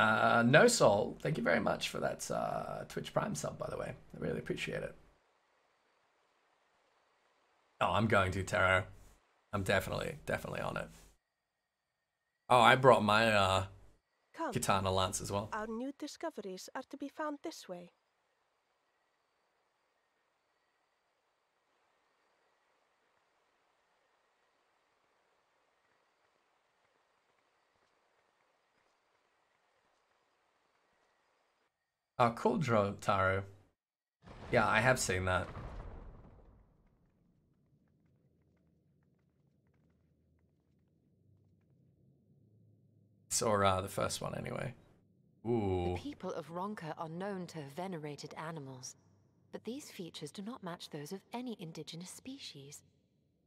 Uh, no Soul, thank you very much for that uh, Twitch Prime sub, by the way. I really appreciate it. Oh, I'm going to, Taro. I'm definitely, definitely on it. Oh, I brought my uh, Come, Katana Lance as well. our new discoveries are to be found this way. Oh, cool, Taro. Yeah, I have seen that. Saw uh, the first one anyway. Ooh. The people of Ronka are known to have venerated animals, but these features do not match those of any indigenous species.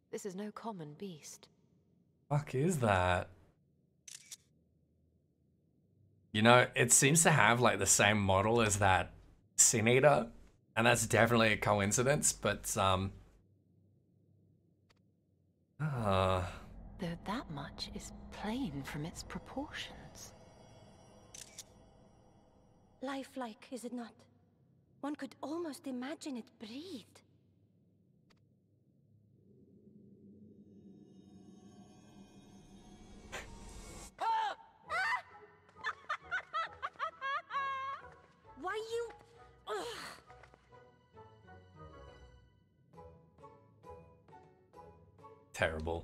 This is no common beast. Fuck is that? You know, it seems to have like the same model as that Sin Eater, and that's definitely a coincidence, but um uh, Though that much is plain from its proportions. Lifelike, is it not? One could almost imagine it breathed. Terrible.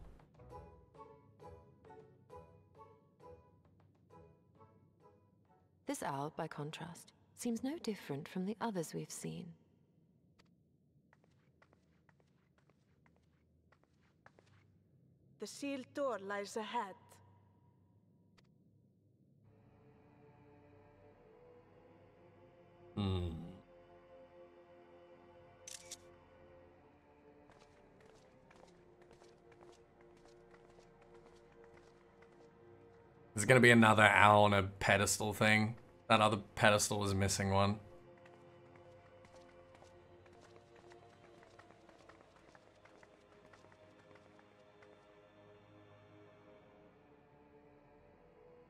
This owl, by contrast, seems no different from the others we've seen. The sealed door lies ahead. Hmm. There's gonna be another owl on a pedestal thing. That other pedestal is missing one.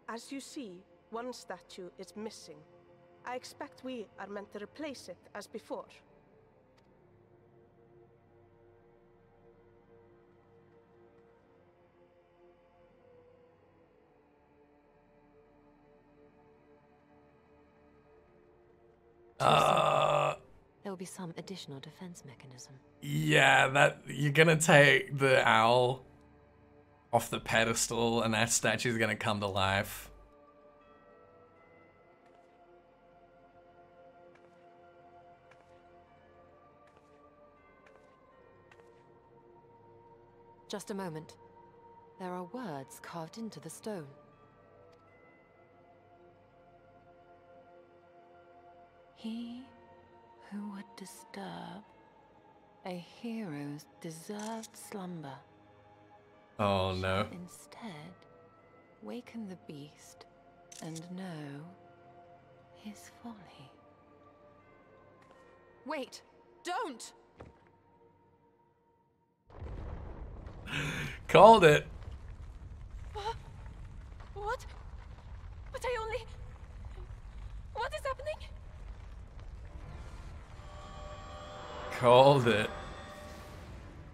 As you see, one statue is missing. I expect we are meant to replace it as before. Uh, There will be some additional defense mechanism. yeah, that you're gonna take the owl off the pedestal, and that statue's gonna come to life. Just a moment. There are words carved into the stone. He who would disturb a hero's deserved slumber Oh no. instead waken the beast and know his folly. Wait! Don't! Called it. What? But I only... What is happening? Called it.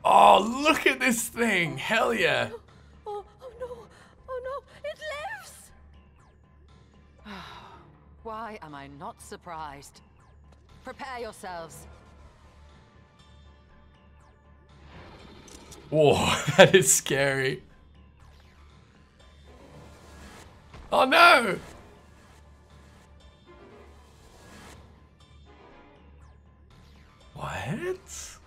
Oh, look at this thing! Hell yeah! Oh, oh, oh no! Oh no! It lives! Why am I not surprised? Prepare yourselves. Whoa, that is scary. Oh no! What?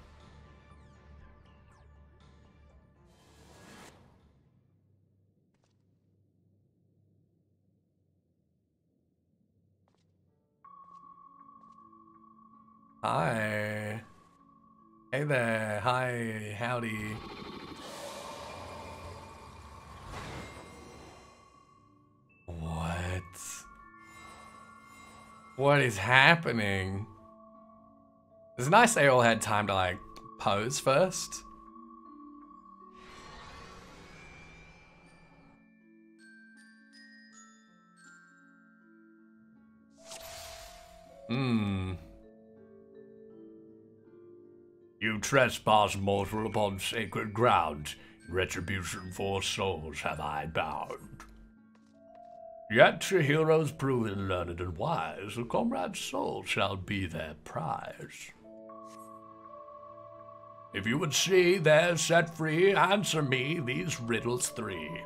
Hi. Hey there. Hi. Howdy. What? What is happening? It's nice they all had time to like pose first. Hmm. You trespass mortal upon sacred ground. Retribution for souls have I bound. Yet your heroes proven learned and wise, a comrade's soul shall be their prize. If you would see there set free, answer me these riddles three.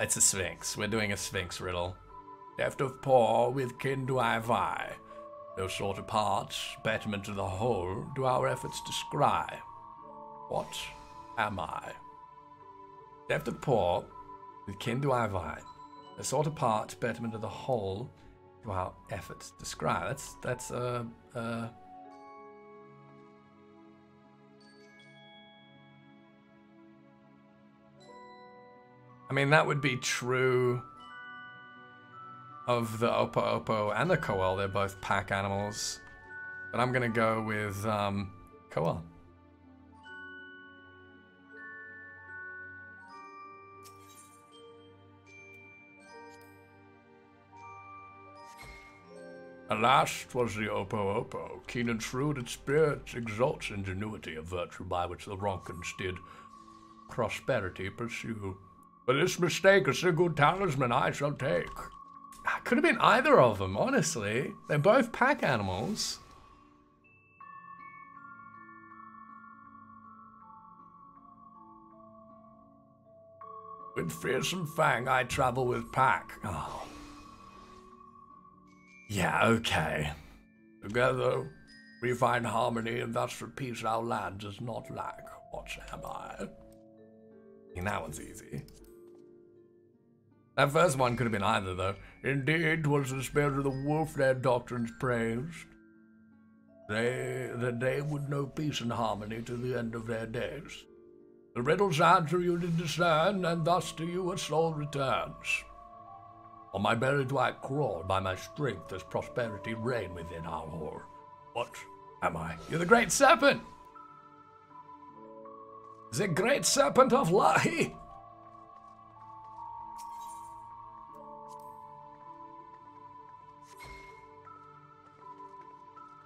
It's a sphinx. We're doing a sphinx riddle. Deft of paw, with kin do I vie. No sort of parts, betterment of the whole, do our efforts descry. What am I? Deft of paw, with kin do I vie. No sort of part, betterment of the whole, do our efforts descry. That's that's uh uh. I mean, that would be true of the Opo Opo and the Coeurl. They're both pack animals. But I'm going to go with um, Coeurl. Alas, 'twas the Opo Opo, keen and shrewd its spirit, exalts ingenuity, a virtue by which the Ronkans did prosperity pursue. But this mistake is a good talisman I shall take. Could have been either of them, honestly. They're both pack animals. With fearsome fang, I travel with pack. Oh. Yeah, okay. Together, we find harmony, and thus for peace our land does not lack. What am I? That one's easy. That first one could have been either, though. Indeed, 'twas the spirit of the wolf their doctrines praised. They, that they would know peace and harmony to the end of their days. The riddle's answer you did discern, and thus to you a soul returns. On my belly do I crawl, by my strength does prosperity reign within our hall. What am I? You're the great serpent! The great serpent of Lahi!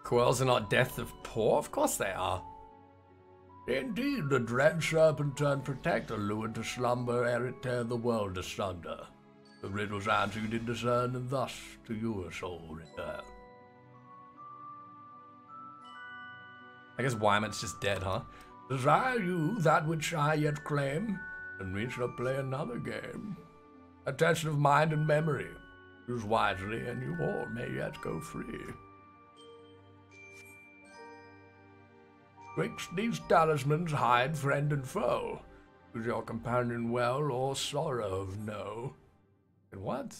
Coeurls are not death of poor? Of course they are. Indeed, the dread serpent turned protector lured to slumber ere it tear the world asunder. The riddle's answer you did discern, and thus to your soul return. I guess Wyman's just dead, huh? Desire you that which I yet claim, and we shall play another game. A test of mind and memory. Use wisely, and you all may yet go free. Twixt these talismans hide friend and foe. Choose your companion well or sorrow No. And what?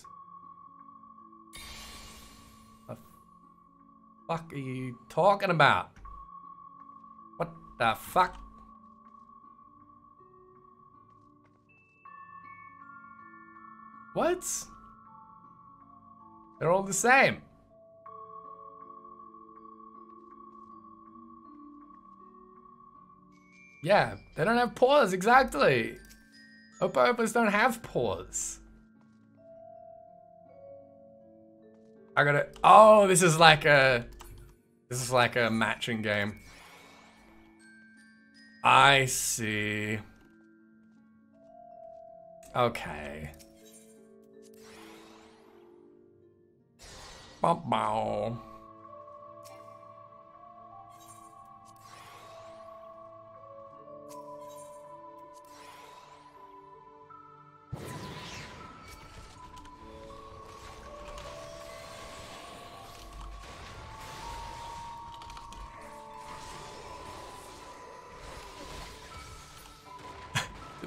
The fuck are you talking about? What the fuck? What? They're all the same. Yeah, they don't have paws, exactly. Opo Opos don't have paws. I gotta, oh, this is like a, this is like a matching game. I see. Okay. Bum, bow.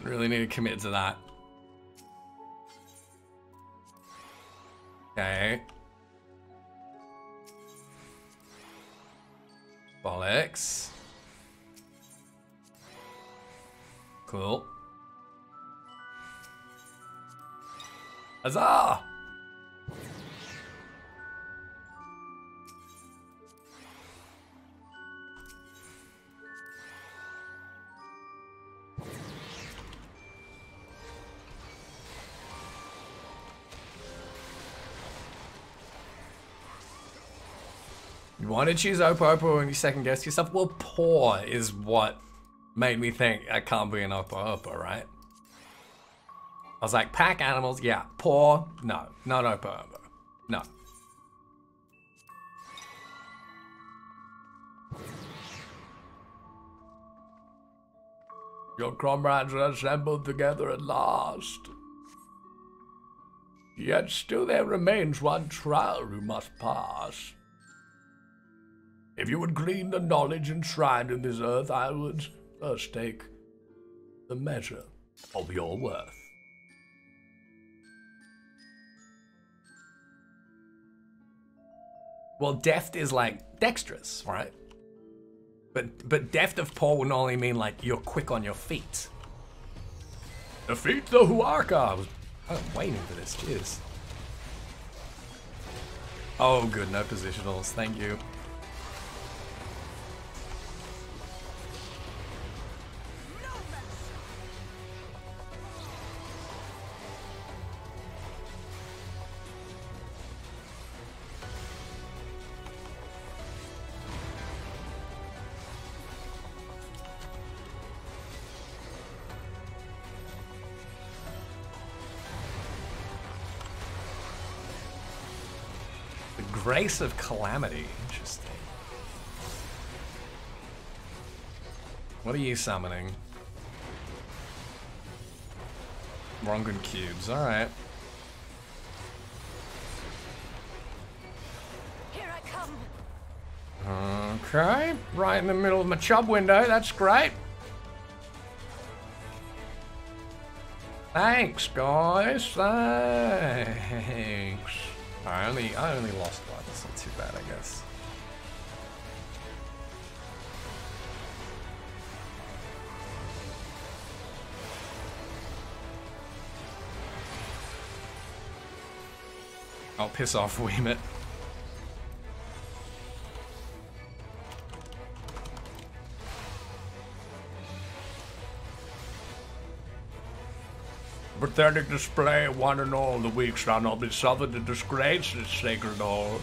Really need to commit to that. Okay. Bollocks. Cool. Huzzah! Want to choose Opo Opo when you second guess yourself? Well, poor is what made me think I can't be an Opo Opo, right? I was like, pack animals, yeah. Poor, no. Not Opo Opo. No. Your comrades are assembled together at last. Yet still there remains one trial you must pass. If you would glean the knowledge enshrined in this earth, I would first take the measure of your worth. Well, deft is like dexterous, right? But but deft of paw would only mean like you're quick on your feet. Defeat the Huarca. I was I'm waiting for this. Cheers. Oh, good. No positionals. Thank you. Grace of Calamity. Interesting. What are you summoning? Ronkan cubes. All right. Here I come. Okay. Right in the middle of my chub window. That's great. Thanks, guys. Thanks. I only I only lost one. That's not too bad, I guess. I'll piss off Weemit. Pathetic display, one and all, the weak shall not be suffered to disgrace this sacred hall.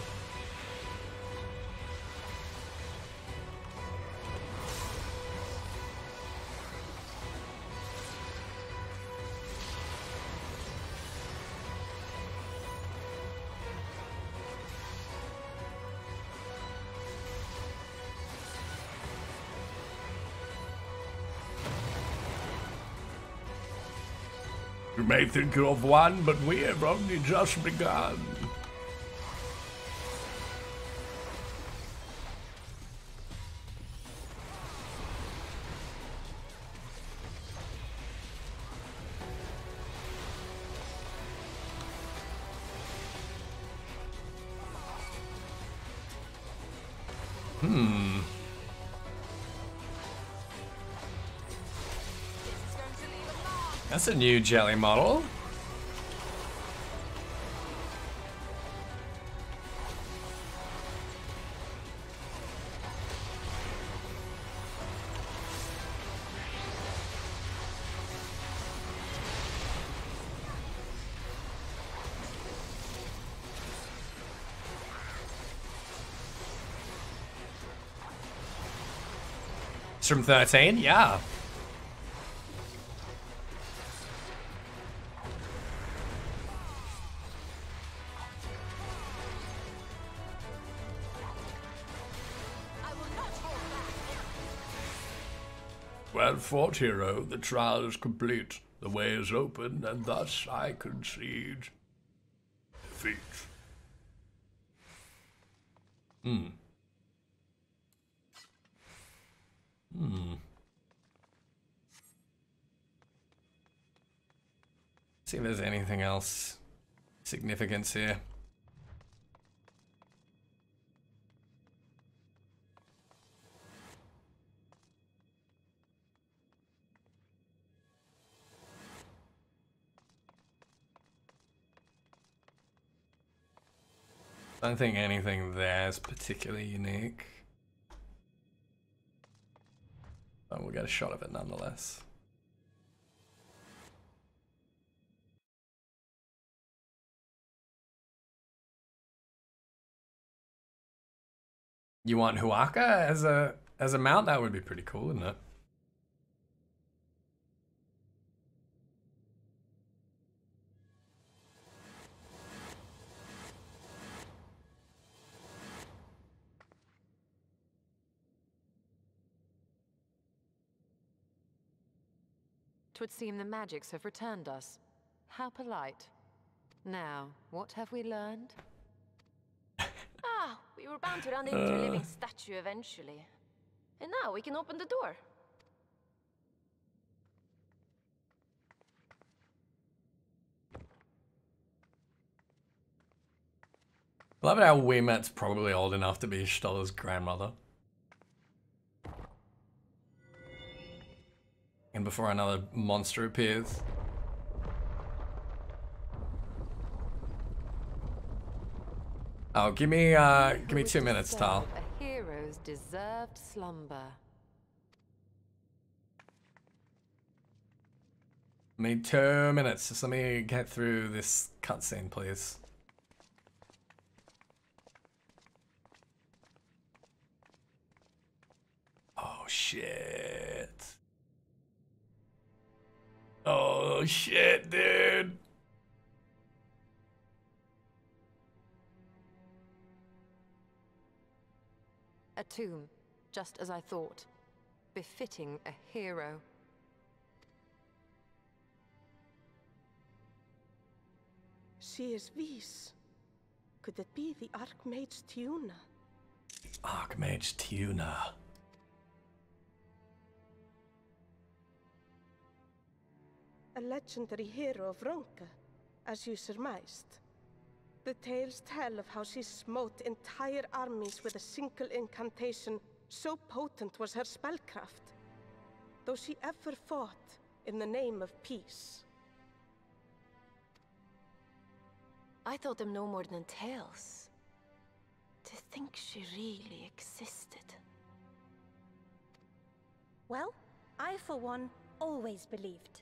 Think you have won, but we have only just begun. A new jelly model. It's from 13? Yeah. Well fought, hero. The trial is complete. The way is open, and thus I concede defeat. Hmm. Hmm. See if there's anything else significance here. I don't think anything there is particularly unique. But we'll get a shot of it nonetheless. You want Huaka as a as a mount? That would be pretty cool, wouldn't it? Twould seem the magics have returned us. How polite. Now, what have we learned? Ah, we were bound to run into a living statue eventually. And now we can open the door. Love it how Wimet's probably old enough to be Stoller's grandmother. And before another monster appears. Oh, give me uh give me two minutes, Tal. A hero's deserved slumber. I need two minutes. Just let me get through this cutscene, please. Oh shit. Oh shit, dude. A tomb, just as I thought. Befitting a hero. She is Viis. Could it be the Archmage Tiuna? Archmage Tuna. A legendary hero of Ronka, as you surmised. The tales tell of how she smote entire armies with a single incantation, so potent was her spellcraft. Though she ever fought in the name of peace. I thought them no more than tales. To think she really existed. Well, I for one always believed.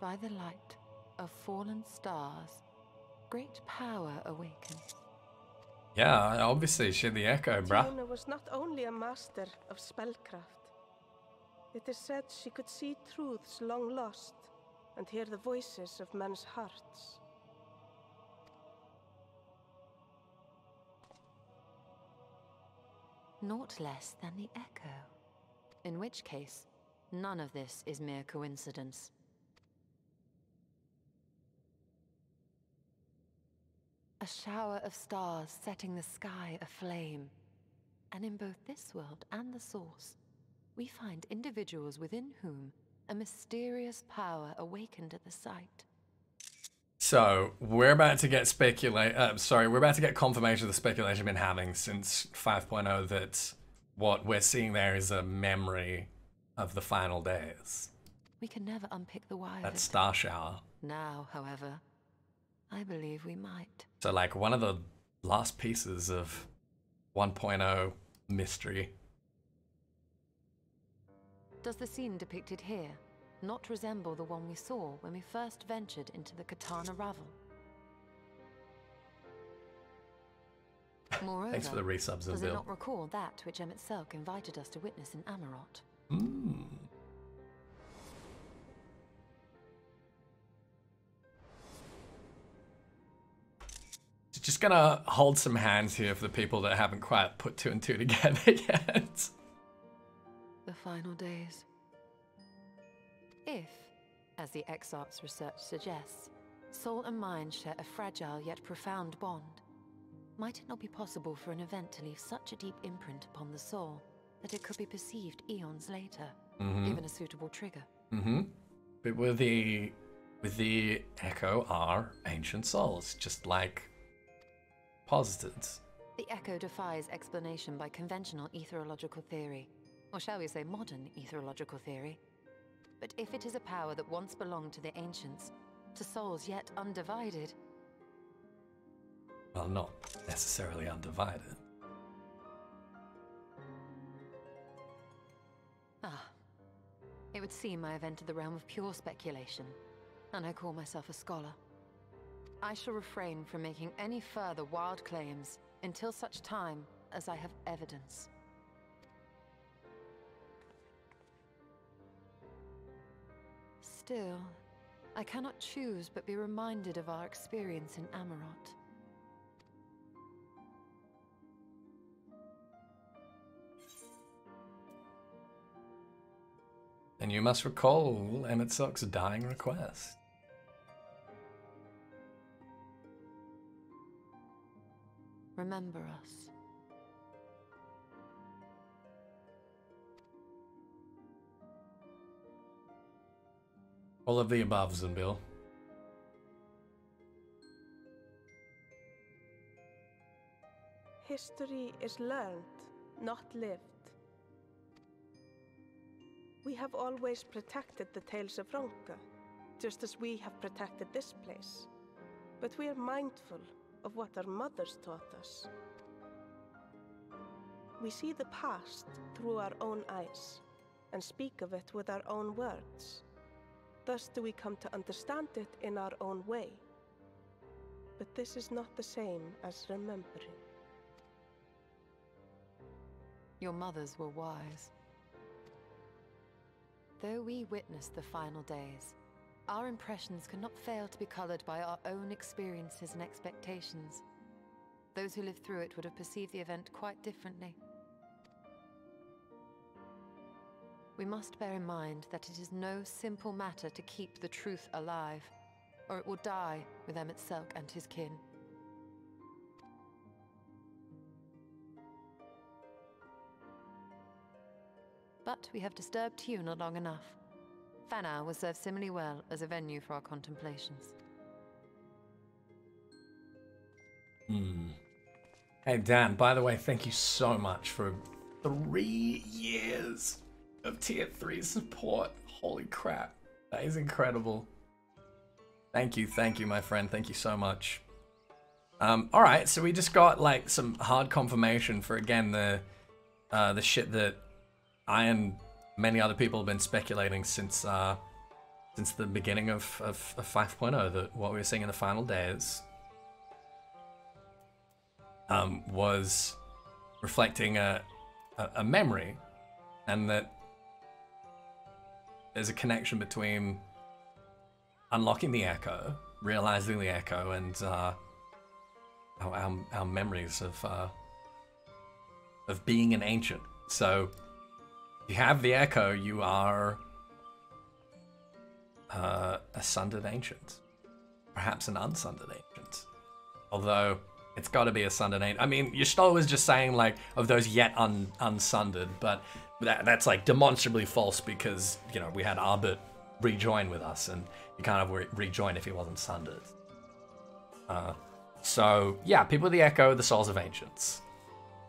By the light of fallen stars, great power awakens. Yeah, obviously she had the echo, bruh. Tiuna was not only a master of spellcraft. It is said she could see truths long lost and hear the voices of men's hearts. Naught less than the echo. In which case, none of this is mere coincidence. A shower of stars setting the sky aflame. And in both this world and the source, we find individuals within whom a mysterious power awakened at the sight. So we're about to get speculate. Uh, sorry, we're about to get confirmation of the speculation we've been having since 5.0 that what we're seeing there is a memory of the final days. We can never unpick the of That star shower. Now, however, I believe we might. So like one of the last pieces of 1.0 mystery. Does the scene depicted here not resemble the one we saw when we first ventured into the Qitana Ravel? Moreover, Thanks for the resubs, does it not recall that which Emet-Selch invited us to witness in Amaurot? Mm. Just gonna hold some hands here for the people that haven't quite put two and two together yet. The final days. If, as the Exarch's research suggests, soul and mind share a fragile yet profound bond, might it not be possible for an event to leave such a deep imprint upon the soul that it could be perceived eons later, given a suitable trigger? Mm-hmm. But with the with the echo are ancient souls, just like The echo defies explanation by conventional etherological theory, or shall we say modern etherological theory. But if it is a power that once belonged to the ancients, to souls yet undivided, Well, not necessarily undivided. ah, It would seem I have entered the realm of pure speculation, and I call myself a scholar. I shall refrain from making any further wild claims until such time as I have evidence. Still, I cannot choose but be reminded of our experience in Amaurot. And you must recall Emet-Selch's dying request. Remember us. All of the above, Zunbil. History is learned, not lived. We have always protected the tales of Ronka, just as we have protected this place. But we are mindful of what our mothers taught us. We see the past through our own eyes and speak of it with our own words. Thus do we come to understand it in our own way. But this is not the same as remembering. Your mothers were wise. Though we witnessed the final days, our impressions cannot fail to be colored by our own experiences and expectations. Those who lived through it would have perceived the event quite differently. We must bear in mind that it is no simple matter to keep the truth alive, or it will die with Emet-Selch and his kin. But we have disturbed Tiuna long enough. Fanow will serve similarly well as a venue for our contemplations. Hmm. Hey, Dan, by the way, thank you so much for three years of tier 3 support. Holy crap. That is incredible. Thank you, thank you, my friend. Thank you so much. Um, all right, so we just got like some hard confirmation for again the uh, the shit that I and many other people have been speculating since uh, since the beginning of, of, of 5.0 that what we were seeing in the final days um, was reflecting a, a, a memory, and that there's a connection between unlocking the echo, realizing the echo, and uh, our, our, memories of uh, of being an ancient. So you have the echo, you are uh, a sundered ancient, perhaps an unsundered ancient. Although it's got to be a sundered ancient. I mean, Y'shtola was just saying like of those yet un unsundered, but that, that's like demonstrably false because you know we had Ardbert rejoin with us, and you kind of re- rejoin if he wasn't sundered. Uh, so yeah, people of the Echo, the souls of ancients.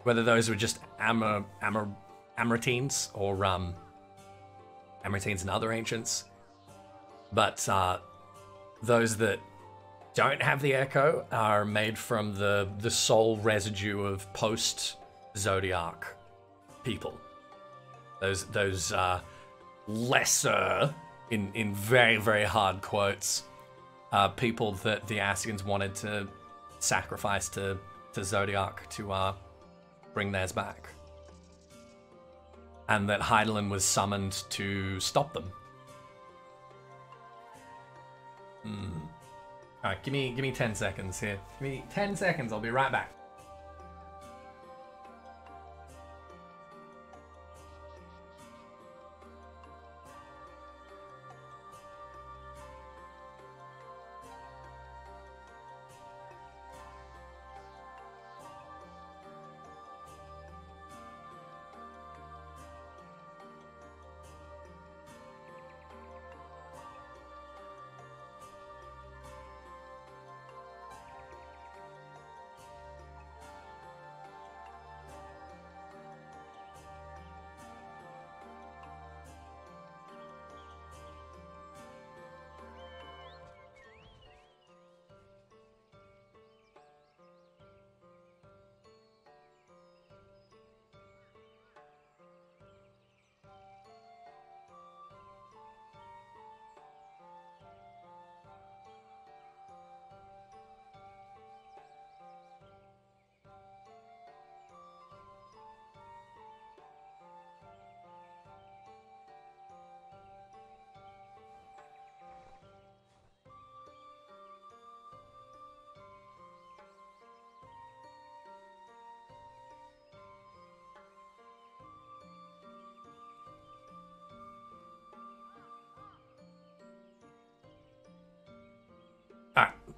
Whether those were just Amor, Amor, Amaurotines or um, and other ancients, but uh, those that don't have the Echo are made from the the soul residue of post Zodiark people. Those those uh, lesser in in very very hard quotes uh, people that the Ascians wanted to sacrifice to to Zodiark to uh, bring theirs back, and that Hydaelyn was summoned to stop them. Hmm. All right, give me give me ten seconds here. Give me ten seconds. I'll be right back.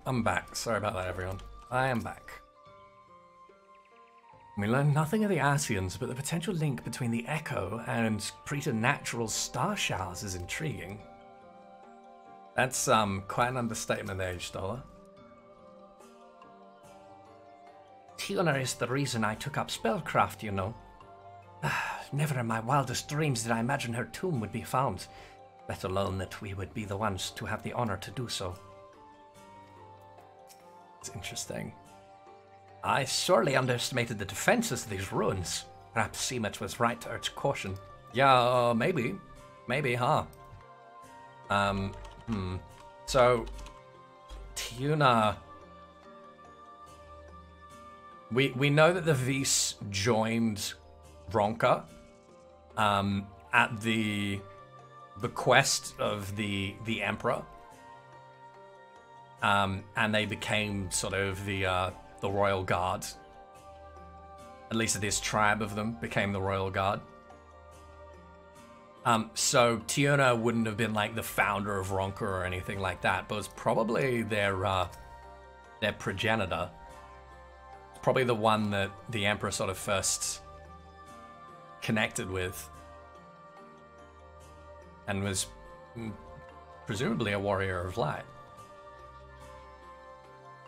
I'm back. Sorry about that, everyone. I am back. We learned nothing of the Ascians, but the potential link between the Echo and preternatural star showers is intriguing. That's um quite an understatement there, Stoller. Tiuna is the reason I took up spellcraft, you know. Never in my wildest dreams did I imagine her tomb would be found, let alone that we would be the ones to have the honor to do so. It's interesting. I sorely underestimated the defenses of these ruins. Perhaps Seamet was right to urge caution. Yeah, uh, maybe. Maybe, huh? Um, hmm. So, Tuna... We, we know that the Viis joined Ronka um, at the bequest of the the Emperor. Um, and they became sort of the uh, the royal guard. At least this tribe of them became the royal guard. Um, so Tiuna wouldn't have been like the founder of Ronka or anything like that, but was probably their uh, their progenitor. Probably the one that the emperor sort of first connected with, and was mm, presumably a warrior of light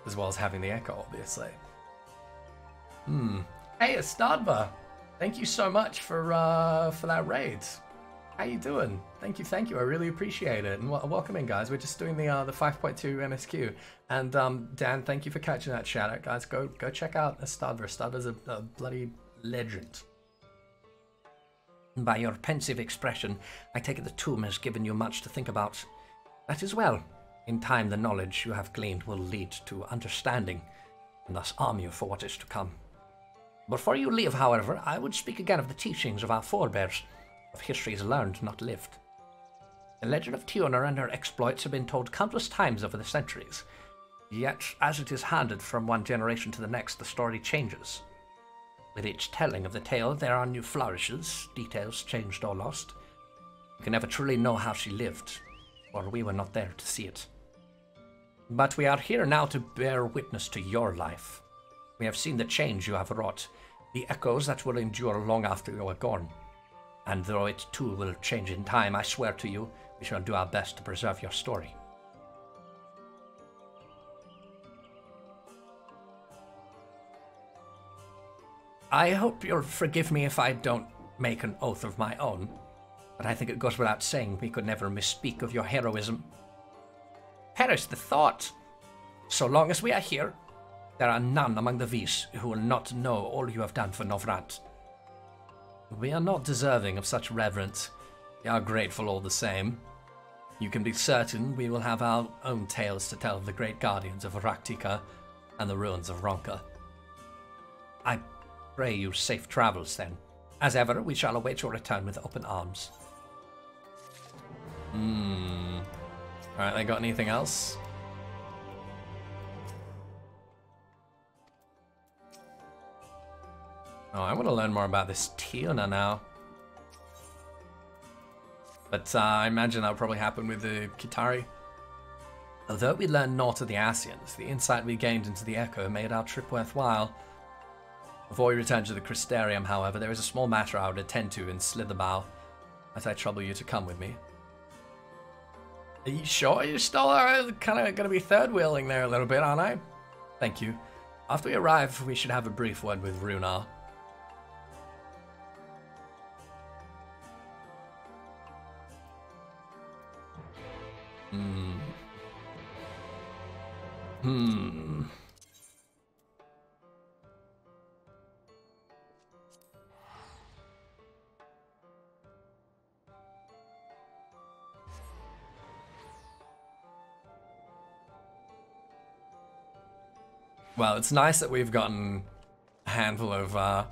as well as having the echo, obviously. Hmm. Hey, Astadva, thank you so much for uh, for that raid. How you doing? Thank you, thank you. I really appreciate it. And welcome in, guys. We're just doing the uh, the 5.2 MSQ. And um, Dan, thank you for catching that shout out, guys. Go go check out Astadva. Astadva's a, a bloody legend. By your pensive expression, I take it the tomb has given you much to think about. That is well. In time, the knowledge you have gleaned will lead to understanding, and thus arm you for what is to come. Before you leave, however, I would speak again of the teachings of our forebears, of histories learned, not lived. The legend of Tiuna and her exploits have been told countless times over the centuries, yet as it is handed from one generation to the next, the story changes. With each telling of the tale, there are new flourishes, details changed or lost. You can never truly know how she lived, for we were not there to see it. But we are here now to bear witness to your life. We have seen the change you have wrought, the echoes that will endure long after you are gone. And though it too will change in time, I swear to you, we shall do our best to preserve your story. I hope you'll forgive me if I don't make an oath of my own, but I think it goes without saying we could never misspeak of your heroism Perish the thought! So long as we are here, there are none among the Viis who will not know all you have done for Norvrandt. We are not deserving of such reverence. We are grateful all the same. You can be certain we will have our own tales to tell of the great guardians of Rak'tika and the ruins of Ronka. I pray you safe travels then. As ever, we shall await your return with open arms. Hmm. Alright, they got anything else? Oh, I want to learn more about this Tiuna now. But uh, I imagine that'll probably happen with the Qitari. Although we learned naught of the Ascians, the insight we gained into the Echo made our trip worthwhile. Before we return to the Crystarium, however, there is a small matter I would attend to in Slitherbough. Might I trouble you to come with me? Are you sure you're still uh, kind of going to be third wheeling there a little bit, aren't I? Thank you. After we arrive, we should have a brief word with Runar. Hmm. Hmm. Well, it's nice that we've gotten a handful of uh,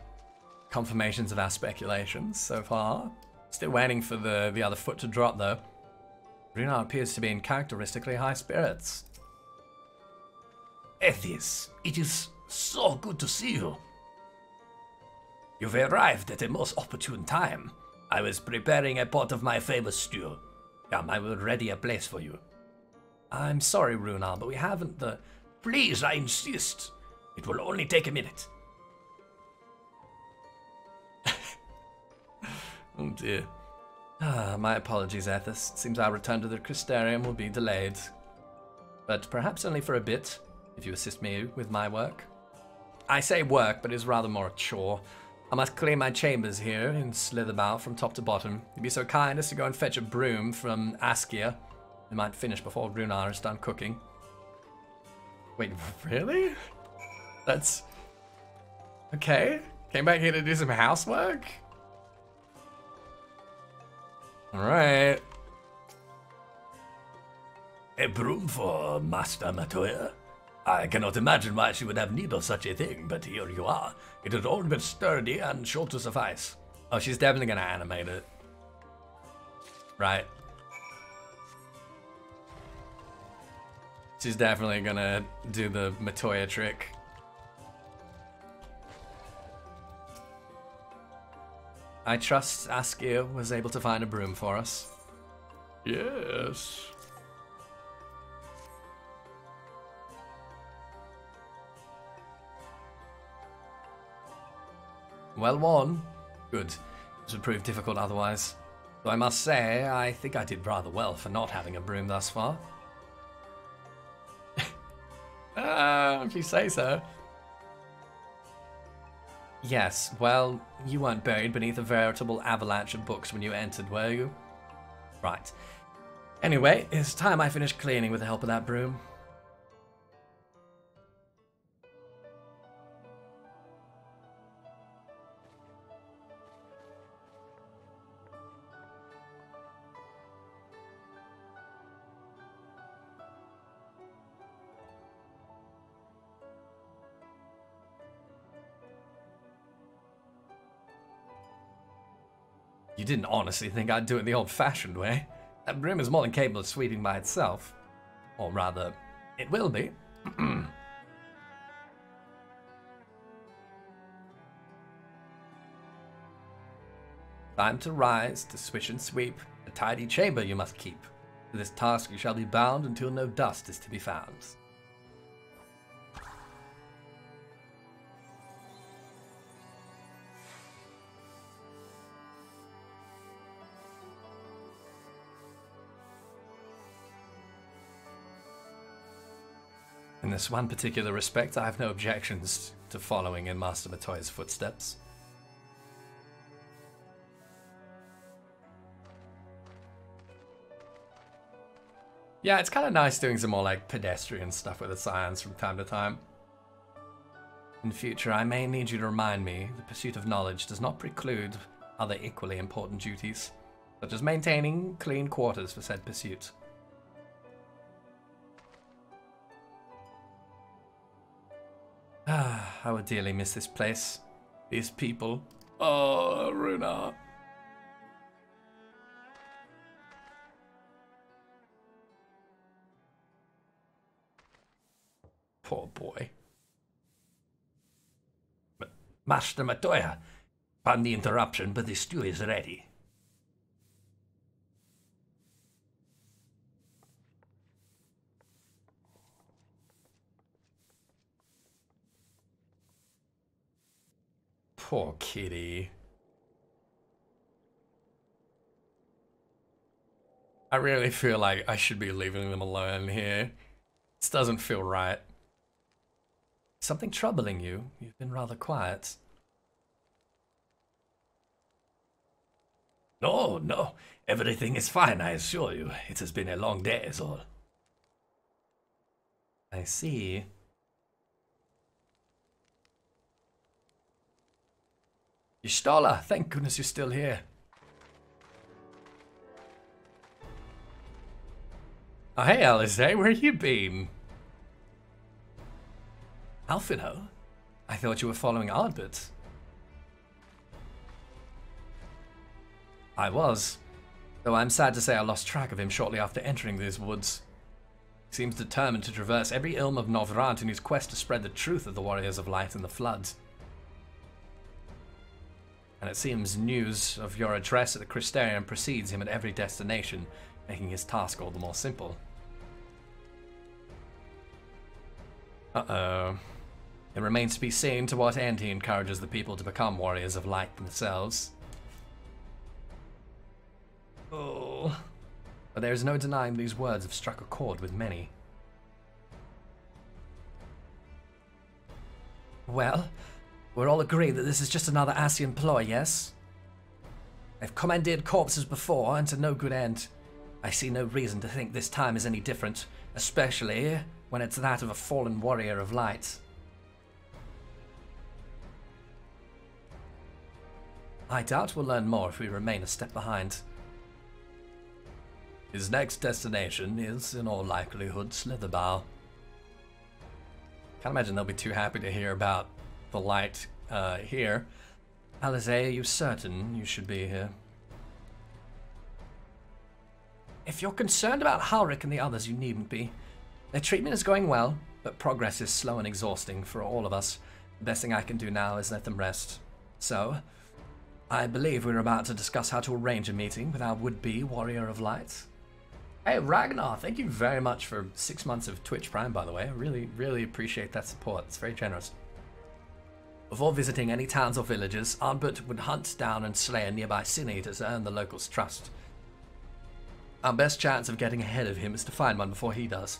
confirmations of our speculations so far. Still waiting for the, the other foot to drop, though. Runar appears to be in characteristically high spirits. Ethys, it is so good to see you. You've arrived at a most opportune time. I was preparing a pot of my famous stew. Come, I will ready a place for you. I'm sorry, Runar, but we haven't the. Please, I insist. It will only take a minute. Oh dear. Ah, my apologies, Ethys. Seems our return to the Crystarium will be delayed. But perhaps only for a bit, if you assist me with my work. I say work, but it's rather more a chore. I must clean my chambers here and Slitherbough from top to bottom. You'd be so kind as to go and fetch a broom from Askia. We might finish before Runar is done cooking. Wait, really? That's... Okay. Came back here to do some housework? Alright. A broom for Master Matoya? I cannot imagine why she would have need of such a thing, but here you are. It is all but sturdy and sure to suffice. Oh, she's definitely gonna animate it. Right. She's definitely gonna do the Matoya trick. I trust Askew was able to find a broom for us. Yes. Well won. Good. This would prove difficult otherwise. Though I must say, I think I did rather well for not having a broom thus far. Ah, if you say so. Yes, well, you weren't buried beneath a veritable avalanche of books when you entered, were you? Right. Anyway, it's time I finished cleaning with the help of that broom. You didn't honestly think I'd do it the old fashioned way. That broom is more than capable of sweeping by itself. Or rather, it will be. Time to rise, to swish and sweep. A tidy chamber you must keep. For this task you shall be bound until no dust is to be found. This one particular respect, I have no objections to following in Master Matoya's footsteps. Yeah, it's kind of nice doing some more like pedestrian stuff with the science from time to time. In future, I may need you to remind me the pursuit of knowledge does not preclude other equally important duties, such as maintaining clean quarters for said pursuit. Ah, I would dearly miss this place. These people. Oh, Runar. Poor boy. Master Matoya, pardon the interruption, but the stew is ready. Poor kitty. I really feel like I should be leaving them alone here. This doesn't feel right. Something troubling you? You've been rather quiet. No, no, everything is fine, I assure you. It has been a long day, is all. I see. Y'shtola, thank goodness you're still here. Oh, hey, Alisaie, where have you been? Alphinaud? I thought you were following Ardbert. I was, though I'm sad to say I lost track of him shortly after entering these woods. He seems determined to traverse every ilm of Norvrandt in his quest to spread the truth of the Warriors of Light and the Floods. And it seems news of your address at the Crystarium precedes him at every destination, making his task all the more simple. Uh-oh. It remains to be seen to what end he encourages the people to become warriors of light themselves. Oh. But there is no denying these words have struck a chord with many. Well, we're all agreed that this is just another Ascian ploy, yes? They've commandeered corpses before, and to no good end. I see no reason to think this time is any different, especially when it's that of a fallen warrior of light. I doubt we'll learn more if we remain a step behind. His next destination is, in all likelihood, Slitherbough. Can't imagine they'll be too happy to hear about the light uh, here. Alisaie, are you certain you should be here? If you're concerned about Halric and the others, you needn't be. Their treatment is going well, but progress is slow and exhausting for all of us. The best thing I can do now is let them rest. So, I believe we're about to discuss how to arrange a meeting with our would-be Warrior of Light. Hey, Ragnar, thank you very much for six months of Twitch Prime, by the way. I really, really appreciate that support. It's very generous. Before visiting any towns or villages, Ardbert would hunt down and slay a nearby eater to earn the locals' trust. Our best chance of getting ahead of him is to find one before he does.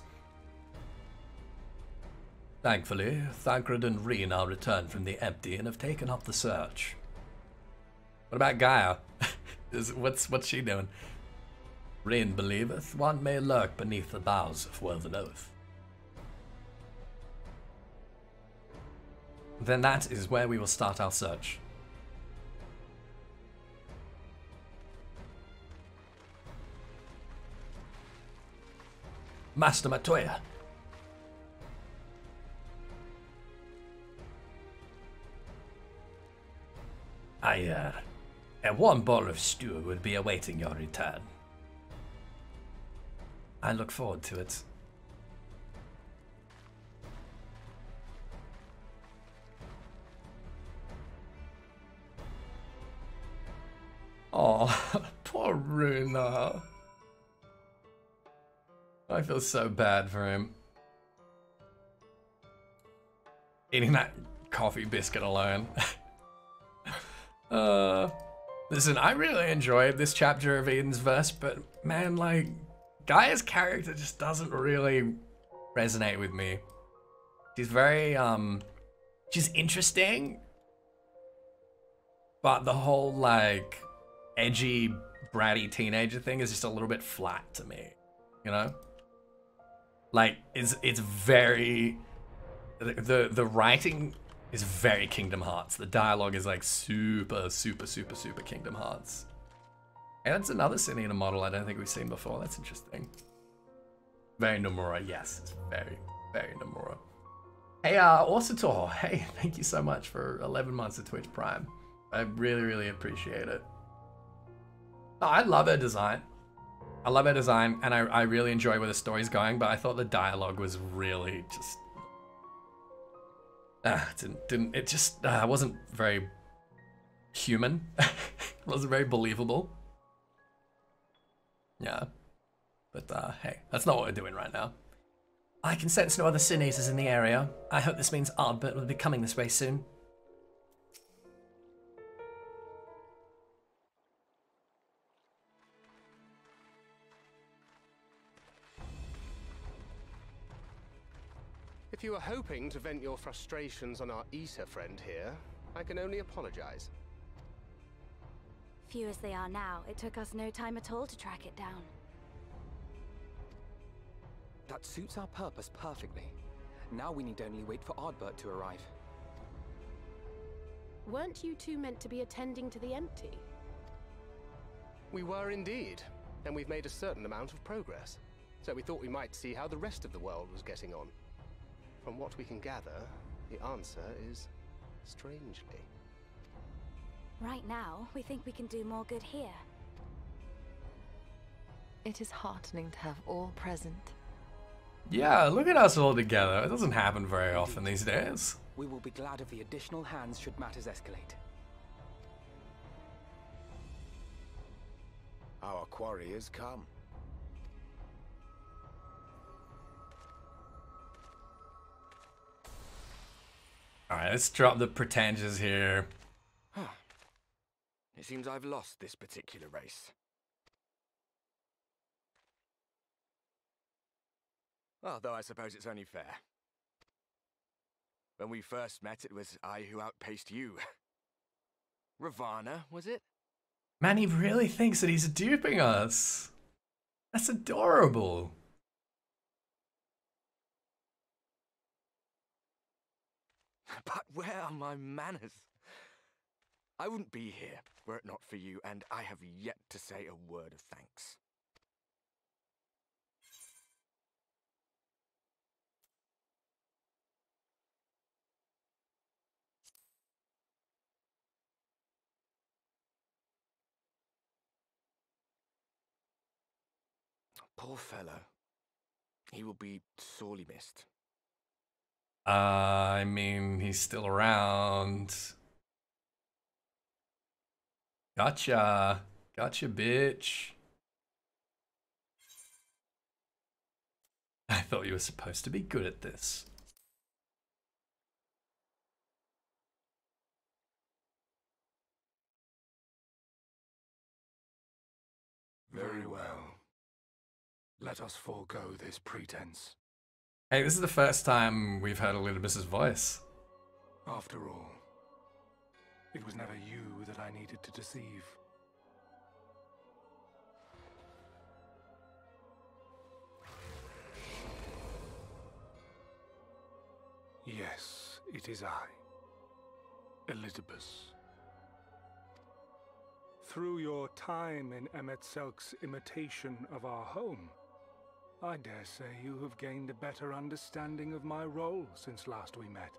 Thankfully, Thancred and Ryne are returned from the empty and have taken up the search. What about Gaia? Is, what's what's she doing? Ryne believeth one may lurk beneath the boughs of Woven Oath. Then that is where we will start our search. Master Matoya. I, uh, a warm bowl of stew will be awaiting your return. I look forward to it. Oh, poor Runar. I feel so bad for him. Eating that coffee biscuit alone. uh, listen, I really enjoyed this chapter of Eden's verse, but man, like, Gaia's character just doesn't really resonate with me. She's very, um, she's interesting, but the whole, like, edgy, bratty teenager thing is just a little bit flat to me, you know? Like, it's, it's very, the, the, the writing is very Kingdom Hearts. The dialogue is like super, super, super, super Kingdom Hearts. And that's another Sinina model I don't think we've seen before. That's interesting. Very Nomura, yes. It's very, very Nomura. Hey, uh, Orsator, hey, thank you so much for 11 months of Twitch Prime. I really, really appreciate it. I love her design. I love her design, and I, I really enjoy where the story's going, but I thought the dialogue was really just... Uh, didn't, didn't, it just uh, wasn't very human. it wasn't very believable. Yeah. But, uh, hey, that's not what we're doing right now. I can sense no other sin in the area. I hope this means Ardbert will be coming this way soon. If you were hoping to vent your frustrations on our Eater friend here, I can only apologize. Few as they are now, it took us no time at all to track it down. That suits our purpose perfectly. Now we need only wait for Ardbert to arrive. Weren't you two meant to be attending to the empty? We were indeed, and we've made a certain amount of progress. So we thought we might see how the rest of the world was getting on. From what we can gather, the answer is strangely. Right now, we think we can do more good here. It is heartening to have all present. Yeah, look at us all together. It doesn't happen very often these days. We will be glad of the additional hands should matters escalate. Our quarry has come. Alright, let's drop the pretentious here. It seems I've lost this particular race. Although I suppose it's only fair. When we first met, it was I who outpaced you. Ravana, was it? Man, he really thinks that he's duping us. That's adorable. But where are my manners? I wouldn't be here were it not for you, and I have yet to say a word of thanks. Poor fellow. He will be sorely missed. I mean, he's still around. Gotcha. Gotcha, bitch. I thought you were supposed to be good at this. Very well. Let us forego this pretense. Hey, this is the first time we've heard Elidibus's voice. After all, it was never you that I needed to deceive. Yes, it is I, Elidibus. Through your time in Emet-Selch's imitation of our home, I dare say you have gained a better understanding of my role since last we met.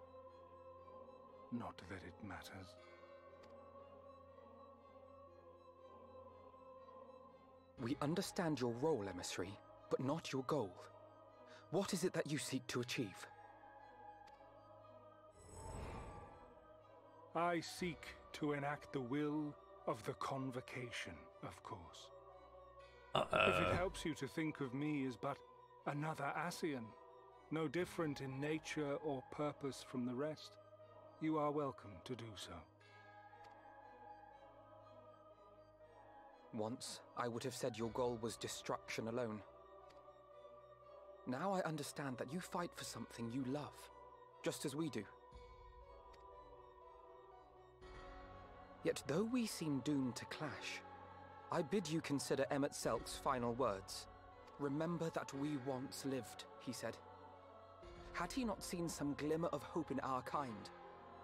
Not that it matters. We understand your role, emissary, but not your goal. What is it that you seek to achieve? I seek to enact the will of the Convocation, of course. Uh If it helps you to think of me as but another Ascian, no different in nature or purpose from the rest, you are welcome to do so. Once, I would have said your goal was destruction alone. Now I understand that you fight for something you love, just as we do. Yet though we seem doomed to clash, I bid you consider Emet-Selch's final words. Remember that we once lived, he said. Had he not seen some glimmer of hope in our kind,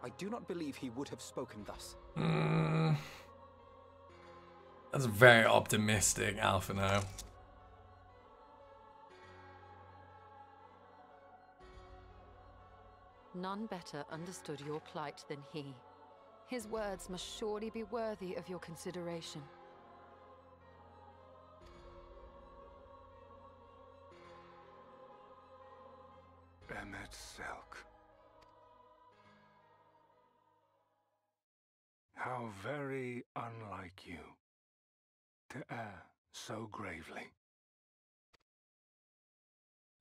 I do not believe he would have spoken thus. Mm. That's very optimistic, Alphinaud. None better understood your plight than he. His words must surely be worthy of your consideration. Very unlike you to err so gravely.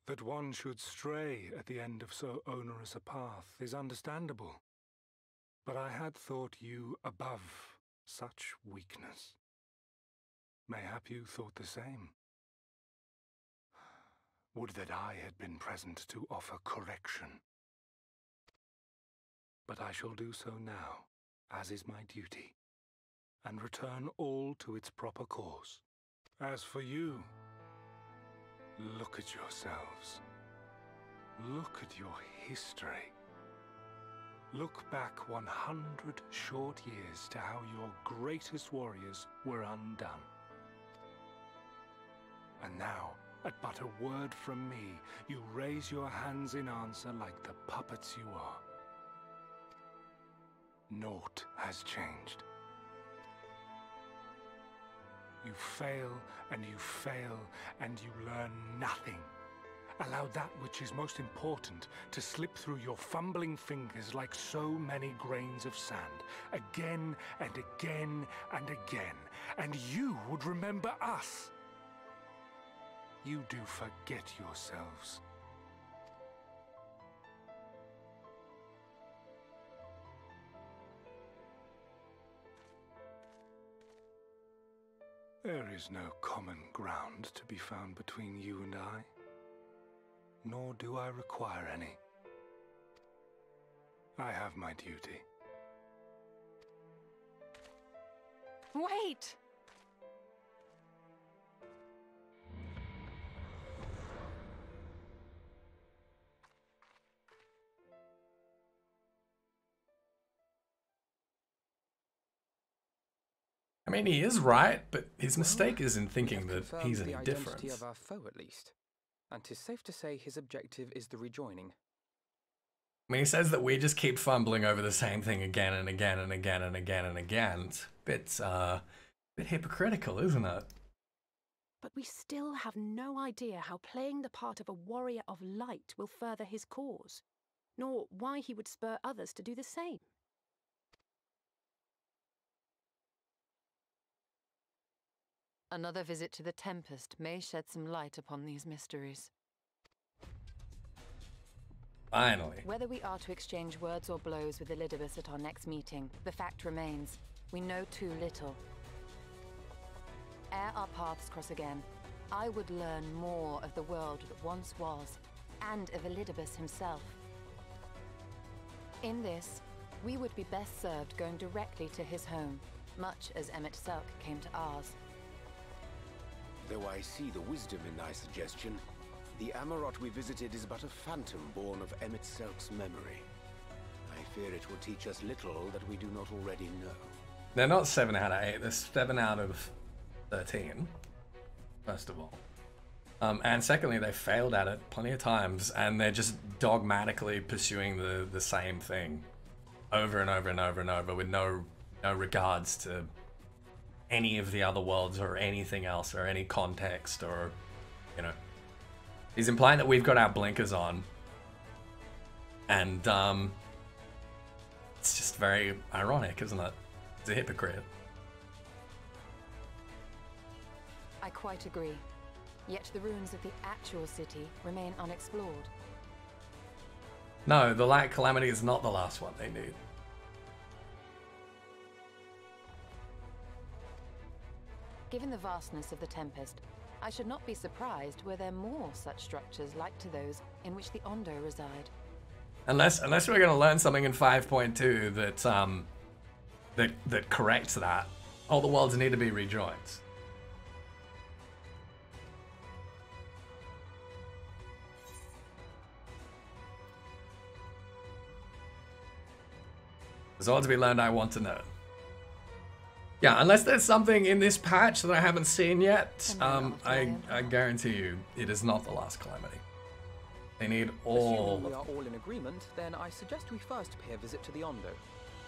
That one should stray at the end of so onerous a path is understandable. But I had thought you above such weakness. Mayhap you thought the same. Would that I had been present to offer correction. But I shall do so now, as is my duty, and return all to its proper course. As for you, look at yourselves. Look at your history. Look back 100 short years to how your greatest warriors were undone. And now, at but a word from me, you raise your hands in answer like the puppets you are. Naught has changed. You fail and you fail and you learn nothing. Allow that which is most important to slip through your fumbling fingers like so many grains of sand, again and again and again, and you would remember us. You do forget yourselves. There is no common ground to be found between you and I, nor do I require any. I have my duty. Wait! I mean, he is right, but his mistake is in thinking that he's any the different. identity of our foe, at least. And 'tis safe to say his objective is the rejoining. I mean, he says that we just keep fumbling over the same thing again and again and again and again and again. It's a bit, uh, bit hypocritical, isn't it? But we still have no idea how playing the part of a warrior of light will further his cause, nor why he would spur others to do the same. Another visit to the Tempest may shed some light upon these mysteries. Finally. Whether we are to exchange words or blows with Elidibus at our next meeting, the fact remains we know too little. Ere our paths cross again, I would learn more of the world that once was, and of Elidibus himself. In this, we would be best served going directly to his home, much as Emet-Selch came to ours. Though I see the wisdom in thy suggestion, the Amaurot we visited is but a phantom born of Emet-Selch's memory. I fear it will teach us little that we do not already know. They're not 7 out of 8, they're 7 out of 13, first of all. Um, and secondly, they failed at it plenty of times, and they're just dogmatically pursuing the, the same thing over and over and over and over with no, no regards to any of the other worlds or anything else or any context or, you know. He's implying that we've got our blinkers on. And, um, it's just very ironic, isn't it? He's a hypocrite. I quite agree. Yet the ruins of the actual city remain unexplored. No, the Light Calamity is not the last one they need. Given the vastness of the Tempest, I should not be surprised were there more such structures like to those in which the Ondo reside. Unless unless we're gonna learn something in 5.2 that um that that corrects that. All the worlds need to be rejoined. There's all to be learned I want to know. Yeah, unless there's something in this patch that I haven't seen yet, um, I, I guarantee you it is not the last calamity. They need all Assuming we are all in agreement, then I suggest we first pay a visit to the Ondo.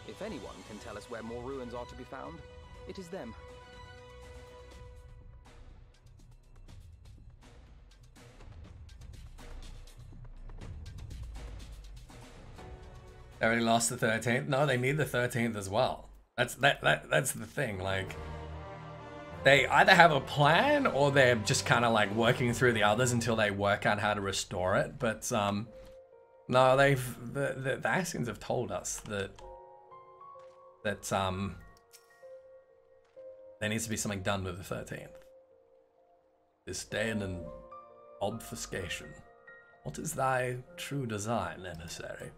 If anyone can tell us where more ruins are to be found, it is them. They already lost the 13th. No, they need the 13th as well. That's that, that that's the thing. Like they either have a plan or they're just kind of like working through the others until they work out how to restore it. But um, no, they've the the, the have told us that that um there needs to be something done with the 13th. Disdain and obfuscation. What is thy true design, emissary?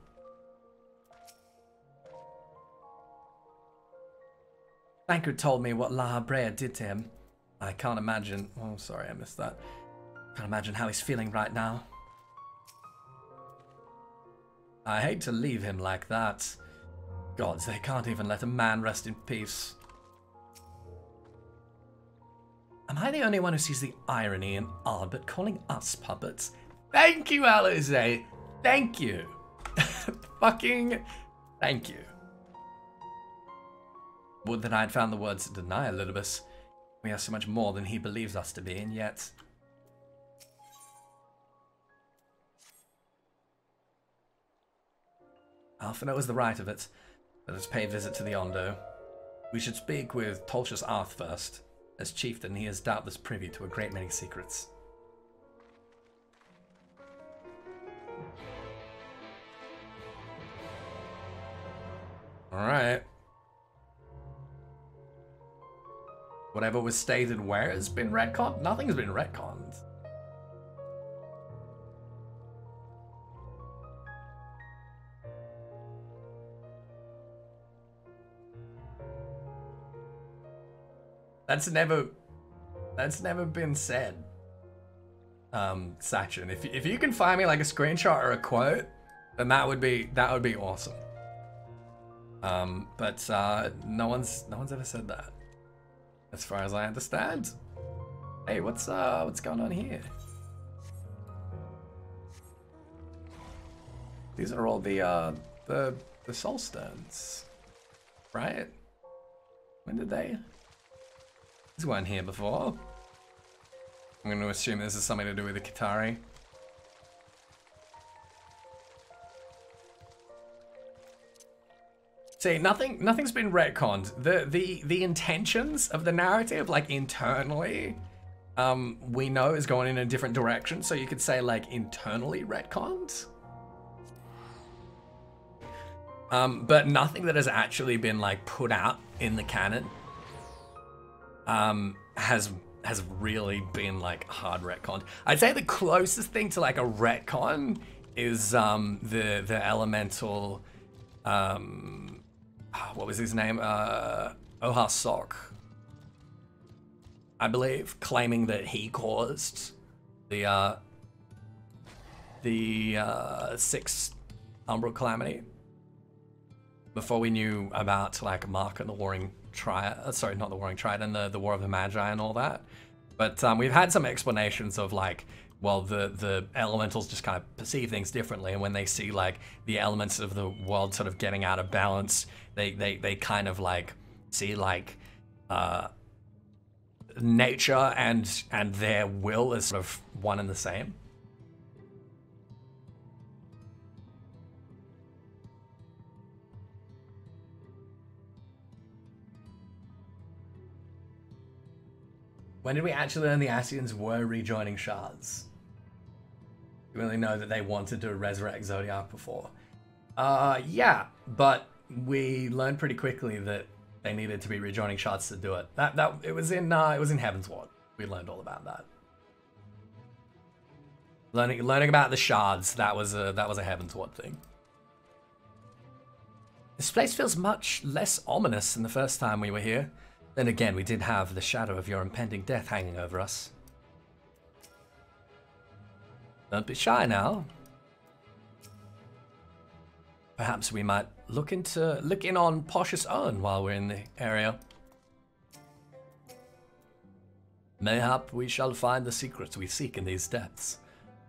Thancred told me what La Brea did to him. I can't imagine. Oh, sorry, I missed that. Can't imagine how he's feeling right now. I hate to leave him like that. Gods, they can't even let a man rest in peace. Am I the only one who sees the irony in Ardbert calling us puppets? Thank you, Alisaie! Thank you! Fucking thank you. Would that I had found the words to deny Elidibus. We are so much more than he believes us to be, and yet... Alphinaud was the right of it. Let us pay a visit to the Ondo. We should speak with Tolchus Arth first. As chieftain, he is doubtless privy to a great many secrets. Alright. Whatever was stated where has been retconned. Nothing's been retconned. That's never that's never been said. Um, Sachin, if if you can find me like a screenshot or a quote, then that would be that would be awesome. Um, but uh, no one's no one's ever said that, as far as I understand. Hey, what's uh what's going on here? These are all the uh the the soul stones, right? When did they? These weren't here before. I'm going to assume this is something to do with the Qitari. See, nothing nothing's been retconned. The the the intentions of the narrative, like internally, um, we know is going in a different direction. So you could say like internally retconned. Um, but nothing that has actually been like put out in the canon um, has has really been like hard retcon. I'd say the closest thing to like a retcon is um, the the elemental. Um, what was his name? Uh, Sok. I believe, claiming that he caused the uh, the uh, sixth Umbral Calamity before we knew about like Mark and the Warring Triad, uh, sorry, not the Warring Triad, and the, the War of the Magi and all that. But um, we've had some explanations of like, well, the, the elementals just kind of perceive things differently. And when they see like the elements of the world sort of getting out of balance, they, they, they kind of like see like uh, nature and, and their will as sort of one and the same. When did we actually learn the Ascians were rejoining shards? We only know that they wanted to resurrect Zodiark before. Uh, yeah, but we learned pretty quickly that they needed to be rejoining shards to do it. That that it was in uh, it was in Heavensward. We learned all about that. Learning learning about the shards that was a that was a Heavensward thing. This place feels much less ominous than the first time we were here. Then again, we did have the shadow of your impending death hanging over us. Don't be shy now. Perhaps we might look into look in on Posh's own while we're in the area. Mayhap we shall find the secrets we seek in these depths.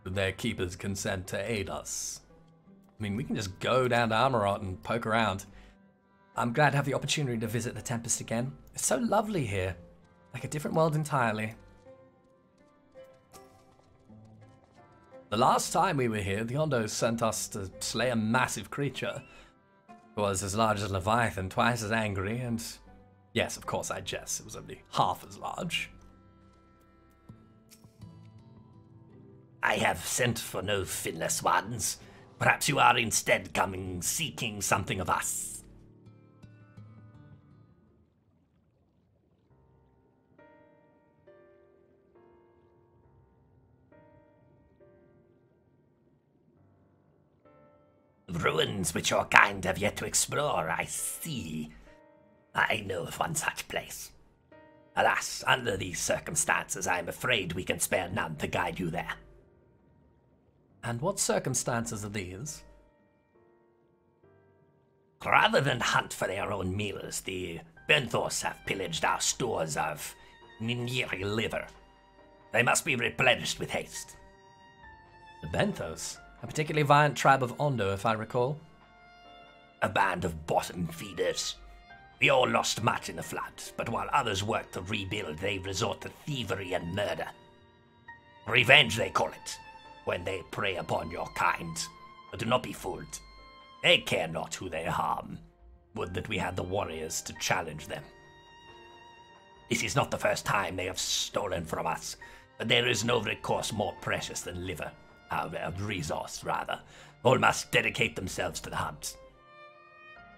Their keepers consent to aid us. I mean, we can just go down to Amaurot and poke around. I'm glad to have the opportunity to visit the Tempest again. It's so lovely here. Like a different world entirely. The last time we were here, the Ondo sent us to slay a massive creature. It was as large as a Leviathan, twice as angry, and yes, of course, I jest. It was only half as large. I have sent for no finless ones. Perhaps you are instead coming seeking something of us. Ruins which your kind have yet to explore, I see. I know of one such place. Alas, under these circumstances, I am afraid we can spare none to guide you there. And what circumstances are these? Rather than hunt for their own meals, the Benthos have pillaged our stores of Ningiri liver. They must be replenished with haste. The Benthos? A particularly violent tribe of Ondo, if I recall. A band of bottom feeders. We all lost much in the flood, but while others work to rebuild, they resort to thievery and murder. Revenge, they call it, when they prey upon your kind. But do not be fooled. They care not who they harm. Would that we had the warriors to challenge them. This is not the first time they have stolen from us, but there is no recourse more precious than liver a resource, rather. All must dedicate themselves to the hunt.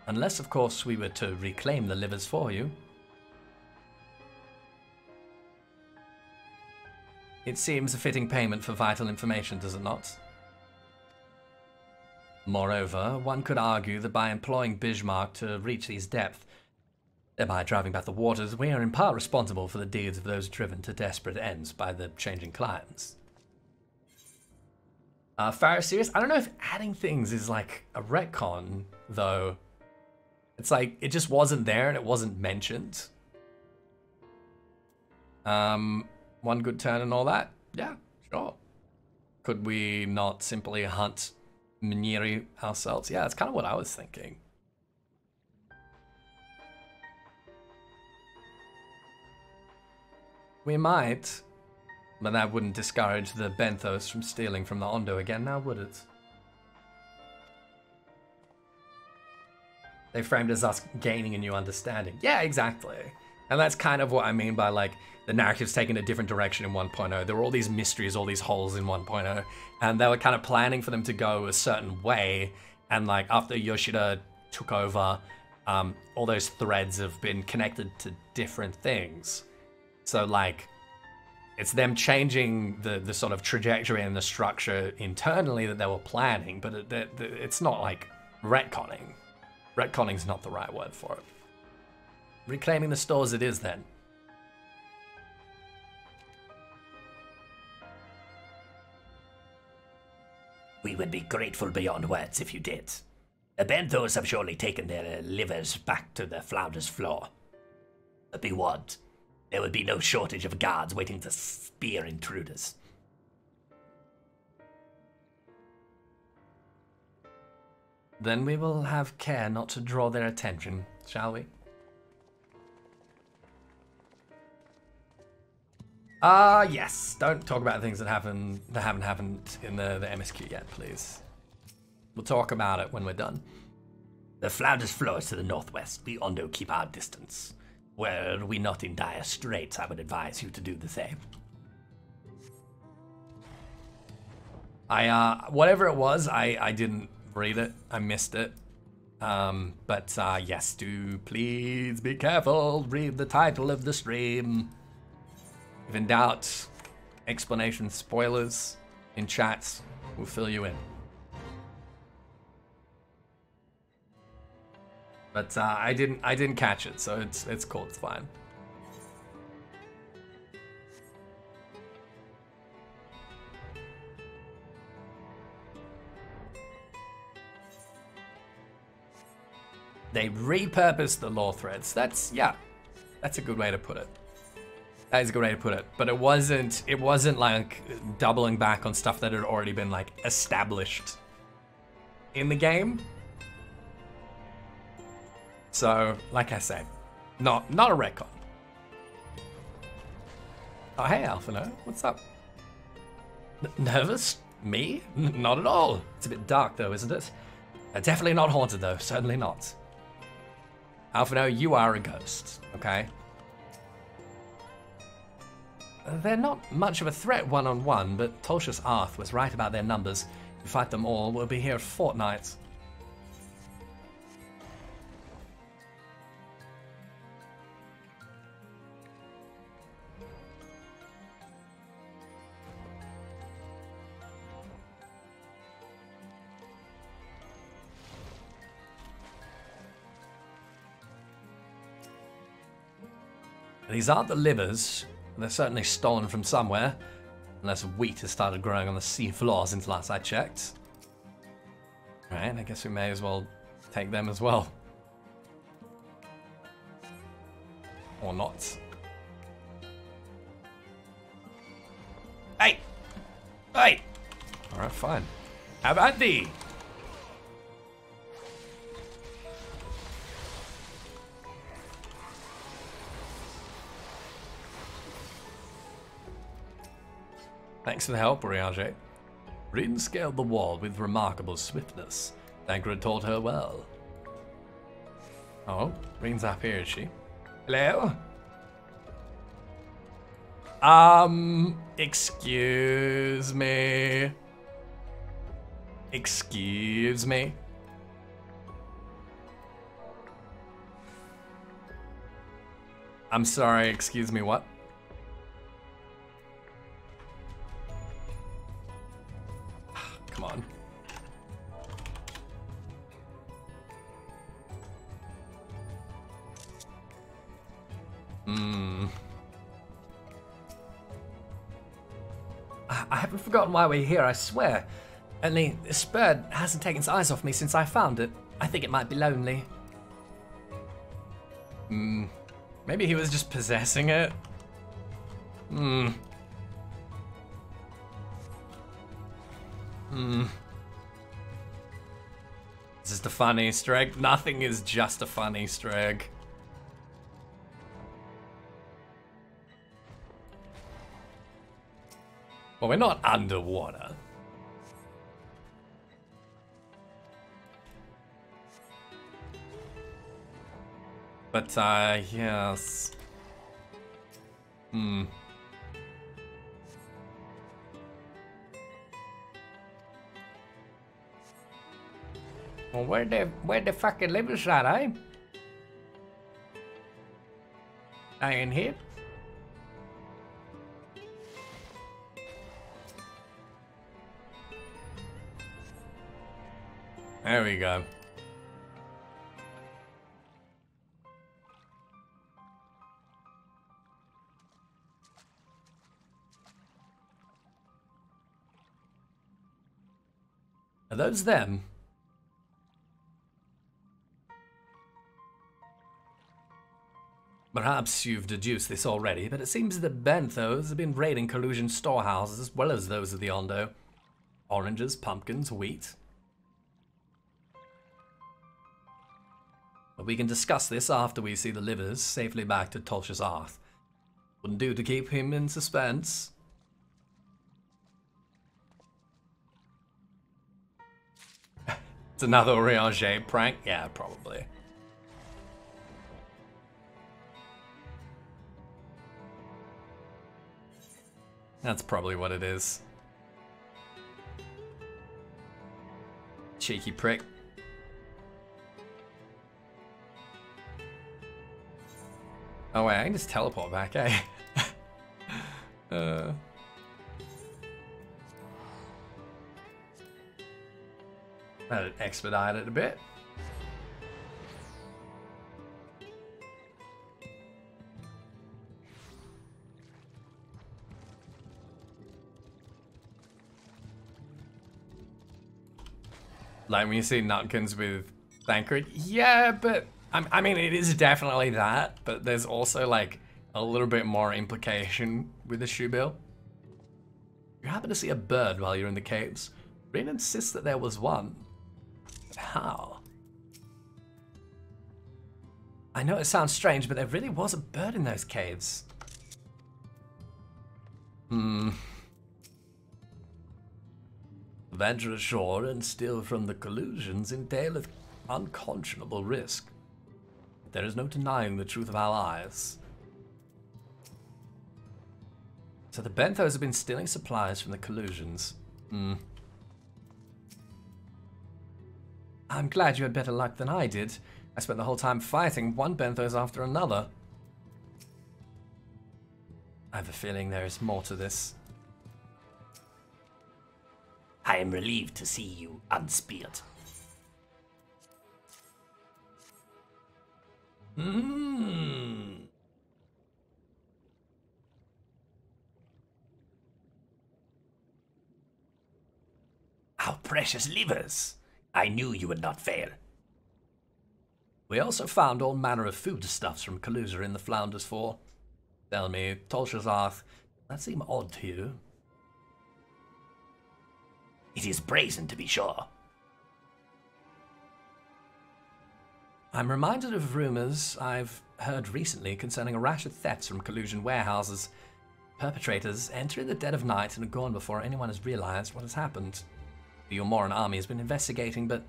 Unless, of course, we were to reclaim the livers for you. It seems a fitting payment for vital information, does it not? Moreover, one could argue that by employing Bismarck to reach these depths, thereby driving back the waters, we are in part responsible for the deeds of those driven to desperate ends by the changing climes. Uh, serious? I don't know if adding things is like a retcon, though. It's like, it just wasn't there and it wasn't mentioned. Um, one good turn and all that? Yeah, sure. Could we not simply hunt Minieri ourselves? Yeah, that's kind of what I was thinking. We might, but that wouldn't discourage the Benthos from stealing from the Ondo again, now would it? They framed as us gaining a new understanding. Yeah, exactly. And that's kind of what I mean by like the narrative's taken a different direction in 1.0. There were all these mysteries, all these holes in 1.0, and they were kind of planning for them to go a certain way. And like after Yoshida took over, um, all those threads have been connected to different things. So like it's them changing the the sort of trajectory and the structure internally that they were planning, but it, it, it's not like retconning. Retconning's not the right word for it. Reclaiming the stores it is then. We would be grateful beyond words if you did. The Benthos have surely taken their livers back to the Flounder's floor. But be warned, there would be no shortage of guards waiting to spear intruders. Then we will have care not to draw their attention, shall we? Ah, uh, yes. Don't talk about things that happen that haven't happened in the, the MSQ yet, please. We'll talk about it when we're done. The Flounder's floor is to the northwest. We Ondo keep our distance. Were we not in dire straits, I would advise you to do the same. I, uh, whatever it was, I, I didn't read it. I missed it. Um, but, uh, yes, do please be careful. Read the title of the stream. If in doubt, explanation spoilers in chats will fill you in. But uh, I didn't I didn't catch it, so it's it's cool, it's fine. They repurposed the lore threads. That's yeah. That's a good way to put it. That is a good way to put it. But it wasn't it wasn't like doubling back on stuff that had already been like established in the game. So, like I said, not not a retcon. Oh, hey, Alphinaud. What's up? N nervous? Me? N not at all. It's a bit dark, though, isn't it? Uh, definitely not haunted, though. Certainly not. Alphinaud, you are a ghost, okay? They're not much of a threat one-on-one, -on -one, but Tolshus Arth was right about their numbers. If fight them all, we'll be here for fortnights. These aren't the livers. They're certainly stolen from somewhere. Unless wheat has started growing on the sea floor since last I checked. Right, I guess we may as well take them as well. Or not. Hey! Hey! Alright, fine. How about thee? Thanks for the help, Urianger. Rin scaled the wall with remarkable swiftness. Thancred taught her well. Oh, Rin's up here, is she? Hello? Um, excuse me. Excuse me. I'm sorry, excuse me, what? Forgotten why we're here, I swear. Only this bird hasn't taken its eyes off me since I found it. I think it might be lonely. Hmm. Maybe he was just possessing it? Hmm. Hmm. Is this a fun Easter egg? Nothing is just a funny egg. Well, we're not underwater. But, uh, yes. Hmm. Well, where the where the fucking livers at, eh? I in here. There we go. Are those them? Perhaps you've deduced this already, but it seems that Benthos have been raiding Kholusian storehouses as well as those of the Ondo. Oranges, pumpkins, wheat. But we can discuss this after we see the livers safely back to Tolsh's Arth. Wouldn't do to keep him in suspense. it's another Urianger prank? Yeah, probably. That's probably what it is. Cheeky prick. Oh wait, I can just teleport back, eh? uh... That'd expedite it a bit. Like when you see Nutkins with Thancred, yeah, but I, mean it is definitely that, but there's also like a little bit more implication with the shoebill. You happen to see a bird while you're in the caves. Rin insists that there was one. But how? I know it sounds strange, but there really was a bird in those caves. Hmm. Venture ashore and steal from the Kholusians entaileth unconscionable risk. There is no denying the truth of our eyes. So the Benthos have been stealing supplies from the Kholusians. Hmm. I'm glad you had better luck than I did. I spent the whole time fighting one Benthos after another. I have a feeling there is more to this. I am relieved to see you unspeared. Hmm. Our precious livers! I knew you would not fail. We also found all manner of foodstuffs from Kholusia in the Flounders' Floor. Tell me, Tolsh's Arth, that seem odd to you? It is brazen, to be sure. I'm reminded of rumors I've heard recently concerning a rash of thefts from Kholusian warehouses. Perpetrators enter in the dead of night and are gone before anyone has realized what has happened. The Eulmoran army has been investigating, but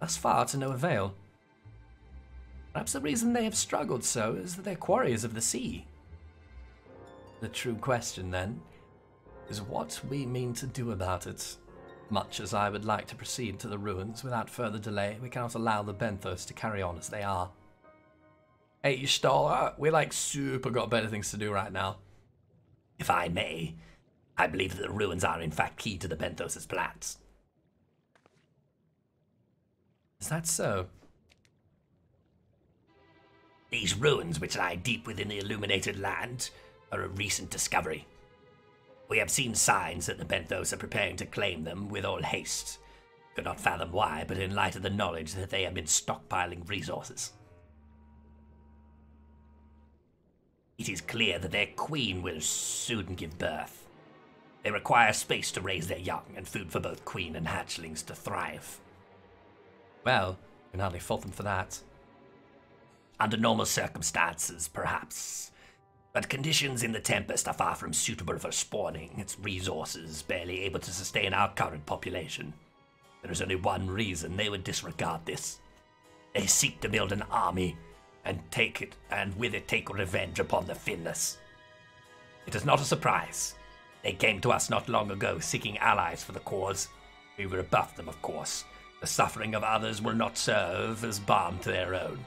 thus far to no avail. Perhaps the reason they have struggled so is that they're quarries of the sea. The true question, then, is what we mean to do about it. Much as I would like to proceed to the ruins without further delay, we cannot allow the Benthos to carry on as they are. Hey, Y'shtola, we like super got better things to do right now. If I may, I believe that the ruins are in fact key to the Benthos' plans. Is that so? These ruins, which lie deep within the illuminated land, are a recent discovery. We have seen signs that the Benthos are preparing to claim them with all haste. Could not fathom why, but in light of the knowledge that they have been stockpiling resources. It is clear that their queen will soon give birth. They require space to raise their young and food for both queen and hatchlings to thrive. Well, you can hardly fault them for that. Under normal circumstances, perhaps. But conditions in the Tempest are far from suitable for spawning, its resources barely able to sustain our current population. There is only one reason they would disregard this. They seek to build an army and take it and with it take revenge upon the Finless. It is not a surprise. They came to us not long ago seeking allies for the cause. We rebuffed them, of course. The suffering of others will not serve as balm to their own.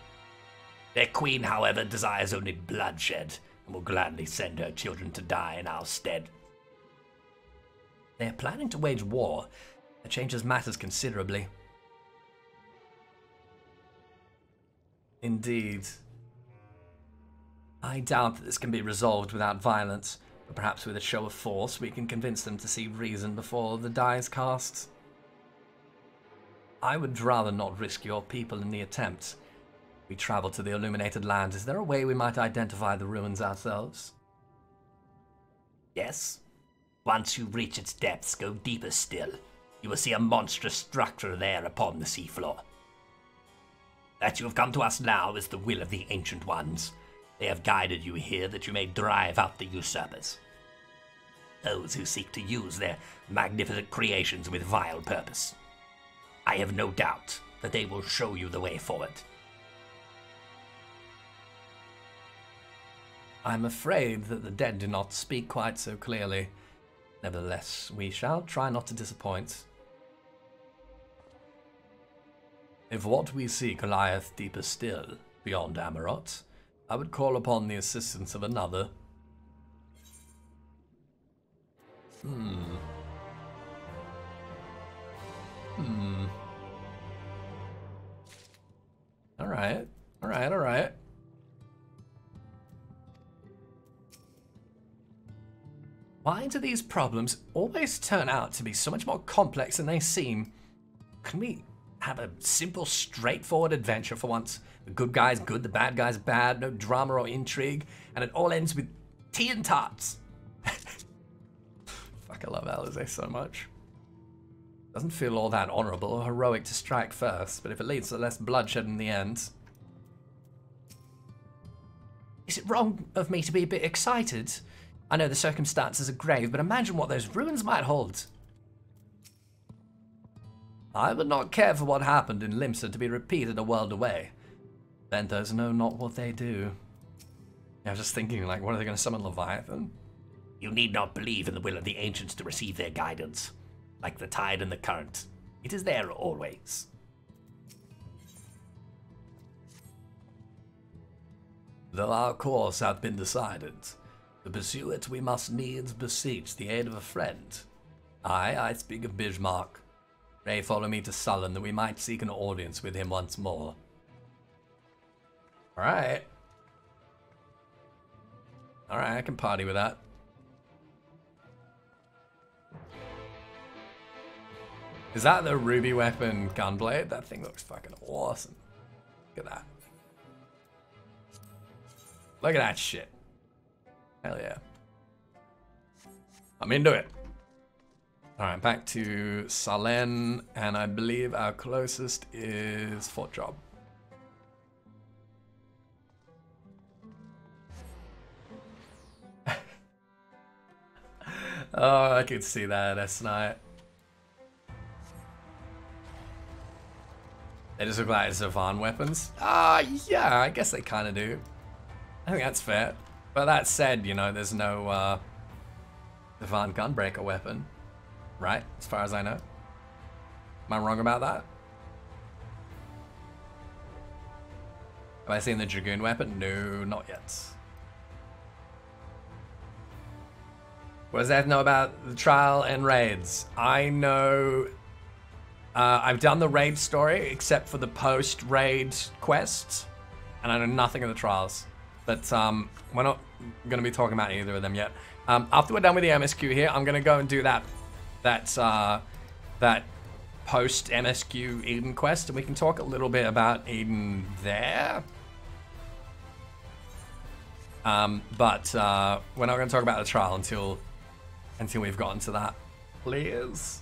Their queen, however, desires only bloodshed and will gladly send her children to die in our stead. They are planning to wage war. That changes matters considerably. Indeed. I doubt that this can be resolved without violence, but perhaps with a show of force we can convince them to see reason before the die is cast. I would rather not risk your people in the attempt. We travel to the illuminated land. Is there a way we might identify the ruins ourselves? Yes. Once you reach its depths, go deeper still. You will see a monstrous structure there upon the seafloor. That you have come to us now is the will of the Ancient Ones. They have guided you here that you may drive out the usurpers. Those who seek to use their magnificent creations with vile purpose. I have no doubt that they will show you the way forward. I'm afraid that the dead do not speak quite so clearly. Nevertheless, we shall try not to disappoint. If what we seek lieth deeper still, beyond Amaurot, I would call upon the assistance of another. Hmm. Hmm. Why do these problems always turn out to be so much more complex than they seem? Can we have a simple, straightforward adventure for once? The good guy's good, the bad guy's bad, no drama or intrigue, and it all ends with tea and tarts. Fuck, I love Alisaie so much. Doesn't feel all that honorable or heroic to strike first, but if it leads to less bloodshed in the end. Is it wrong of me to be a bit excited? I know the circumstances are grave, but imagine what those ruins might hold. I would not care for what happened in Limsa to be repeated a world away. Benthos know not what they do. I was just thinking, like, what are they going to summon Leviathan? You need not believe in the will of the ancients to receive their guidance. Like the tide and the current, it is there always. Though our course hath been decided, to pursue it we must needs beseech the aid of a friend. I, I speak of Bismarck. Pray follow me to Sullen that we might seek an audience with him once more. Alright. Alright, I can party with that. Is that the ruby weapon gunblade? That thing looks fucking awesome. Look at that. Look at that shit. Hell yeah. I'm into it. Alright, back to Salen, and I believe our closest is Fort Jobb. oh, I could see that S night. They just look like Zavan weapons? Ah, uh, yeah, I guess they kind of do. I think that's fair. But that said, you know, there's no uh, Zavan Gunbreaker weapon, right? As far as I know. Am I wrong about that? Have I seen the Dragoon weapon? No, not yet. What does that know about the trial and raids? I know uh, I've done the raid story, except for the post-raid quests. and I know nothing of the trials. But um, we're not going to be talking about either of them yet. Um, after we're done with the MSQ here, I'm going to go and do that that uh, that post MSQ Eden quest, and we can talk a little bit about Eden there. Um, but uh, we're not going to talk about the trial until until we've gotten to that. Please.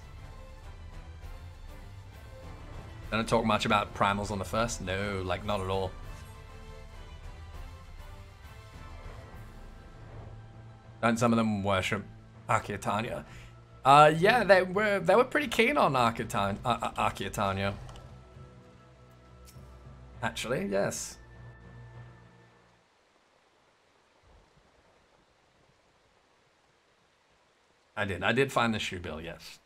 Don't talk much about primals on the first. No, like not at all. And some of them worship Archaea Uh, yeah, they were they were pretty keen on Archaea uh, uh Actually, yes. I did. I did find the shoebill, yes.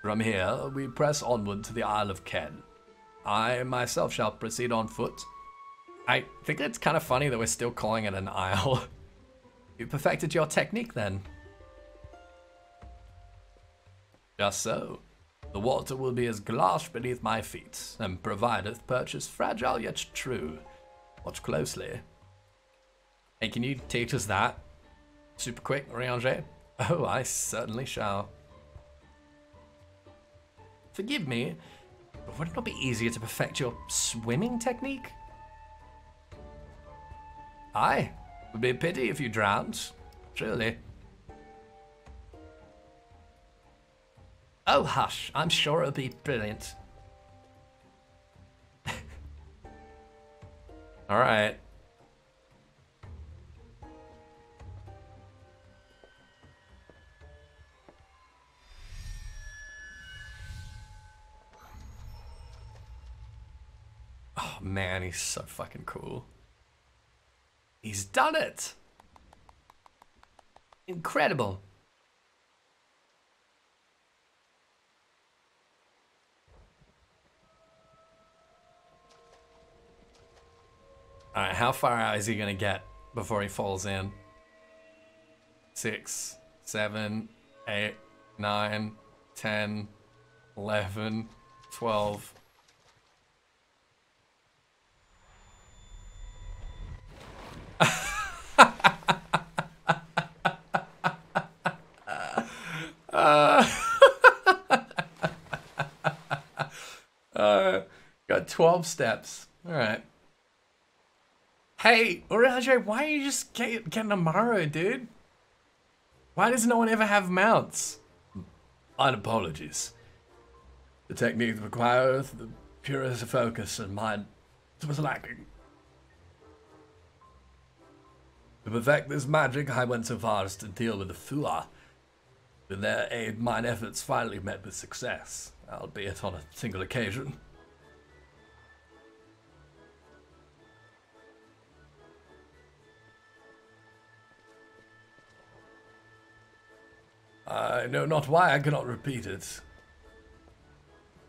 From here, we press onward to the Isle of Ken. I myself shall proceed on foot. I think it's kind of funny that we're still calling it an isle. you perfected your technique then. Just so. The water will be as glass beneath my feet, and provideth purchase fragile yet true. Watch closely. Hey, can you teach us that? Super quick, Urianger? Oh, I certainly shall. Forgive me, but would it not be easier to perfect your swimming technique? Aye, would be a pity if you drowned, truly. Oh, hush, I'm sure it'll be brilliant. Alright. Oh man, he's so fucking cool. He's done it! Incredible. Alright, how far out is he gonna get before he falls in? Six, seven, eight, nine, ten, eleven, twelve. Uh, uh, got 12 steps. All right. Hey, Urianger, why are you just get, getting a Maro, dude? Why does no one ever have mounts? My apologies. The technique requires the purest focus and mine was lacking. To perfect this magic, I went so far as to deal with the Fuath. With their aid, mine efforts finally met with success, albeit on a single occasion. I know not why I cannot repeat it.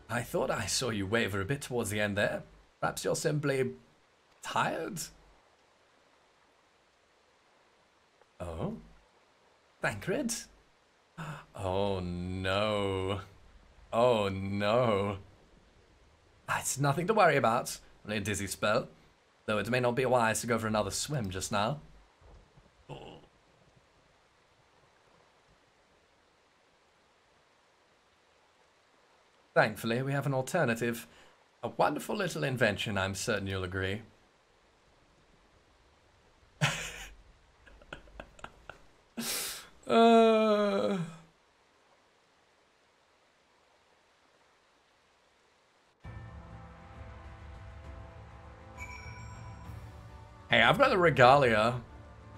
I thought I saw you waver a bit towards the end there. Perhaps you're simply tired? Oh? Thancred? Oh no. Oh no. It's nothing to worry about. Only a dizzy spell. Though it may not be wise to go for another swim just now. Thankfully, we have an alternative. A wonderful little invention, I'm certain you'll agree. uh... Hey, I've got the regalia.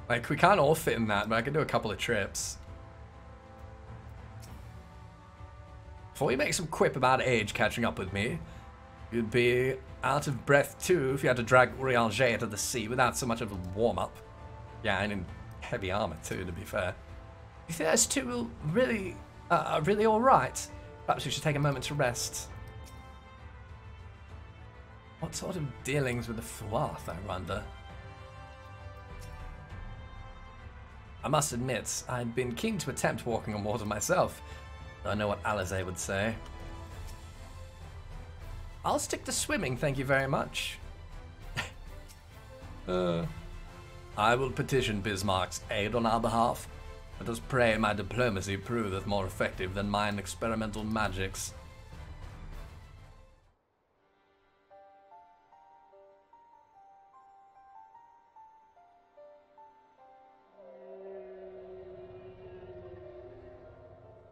Like, we can't all fit in that, but I can do a couple of trips. Before you make some quip about age catching up with me, you'd be out of breath too if you had to drag Urianger to the sea without so much of a warm-up. Yeah, and in heavy armor too, to be fair. You think those two really, uh, really alright? Perhaps we should take a moment to rest. What sort of dealings with the Fuath, I wonder? I must admit, I'd been keen to attempt walking on water myself, I know what Alisaie would say. I'll stick to swimming, thank you very much. uh, I will petition Bismarck's aid on our behalf. Let us pray my diplomacy prove more effective than mine experimental magics.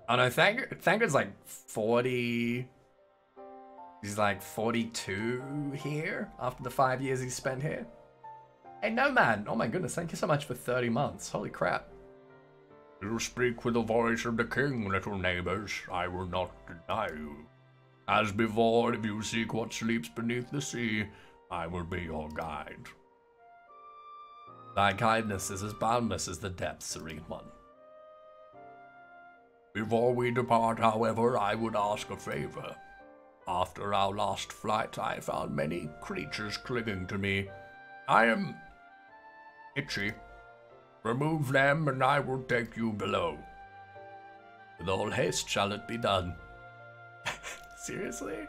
Oh no, Thancred Thancred's like 40. He's like 42 here after the five years he's spent here. Hey, Nomad! Oh my goodness, thank you so much for 30 months. Holy crap. You speak with the voice of the king, little neighbors. I will not deny you. As before, if you seek what sleeps beneath the sea, I will be your guide. Thy kindness is as boundless as the depths, Serene One. Before we depart, however, I would ask a favor. After our last flight, I found many creatures clinging to me. I am itchy. Remove them, and I will take you below. With all haste shall it be done. Seriously?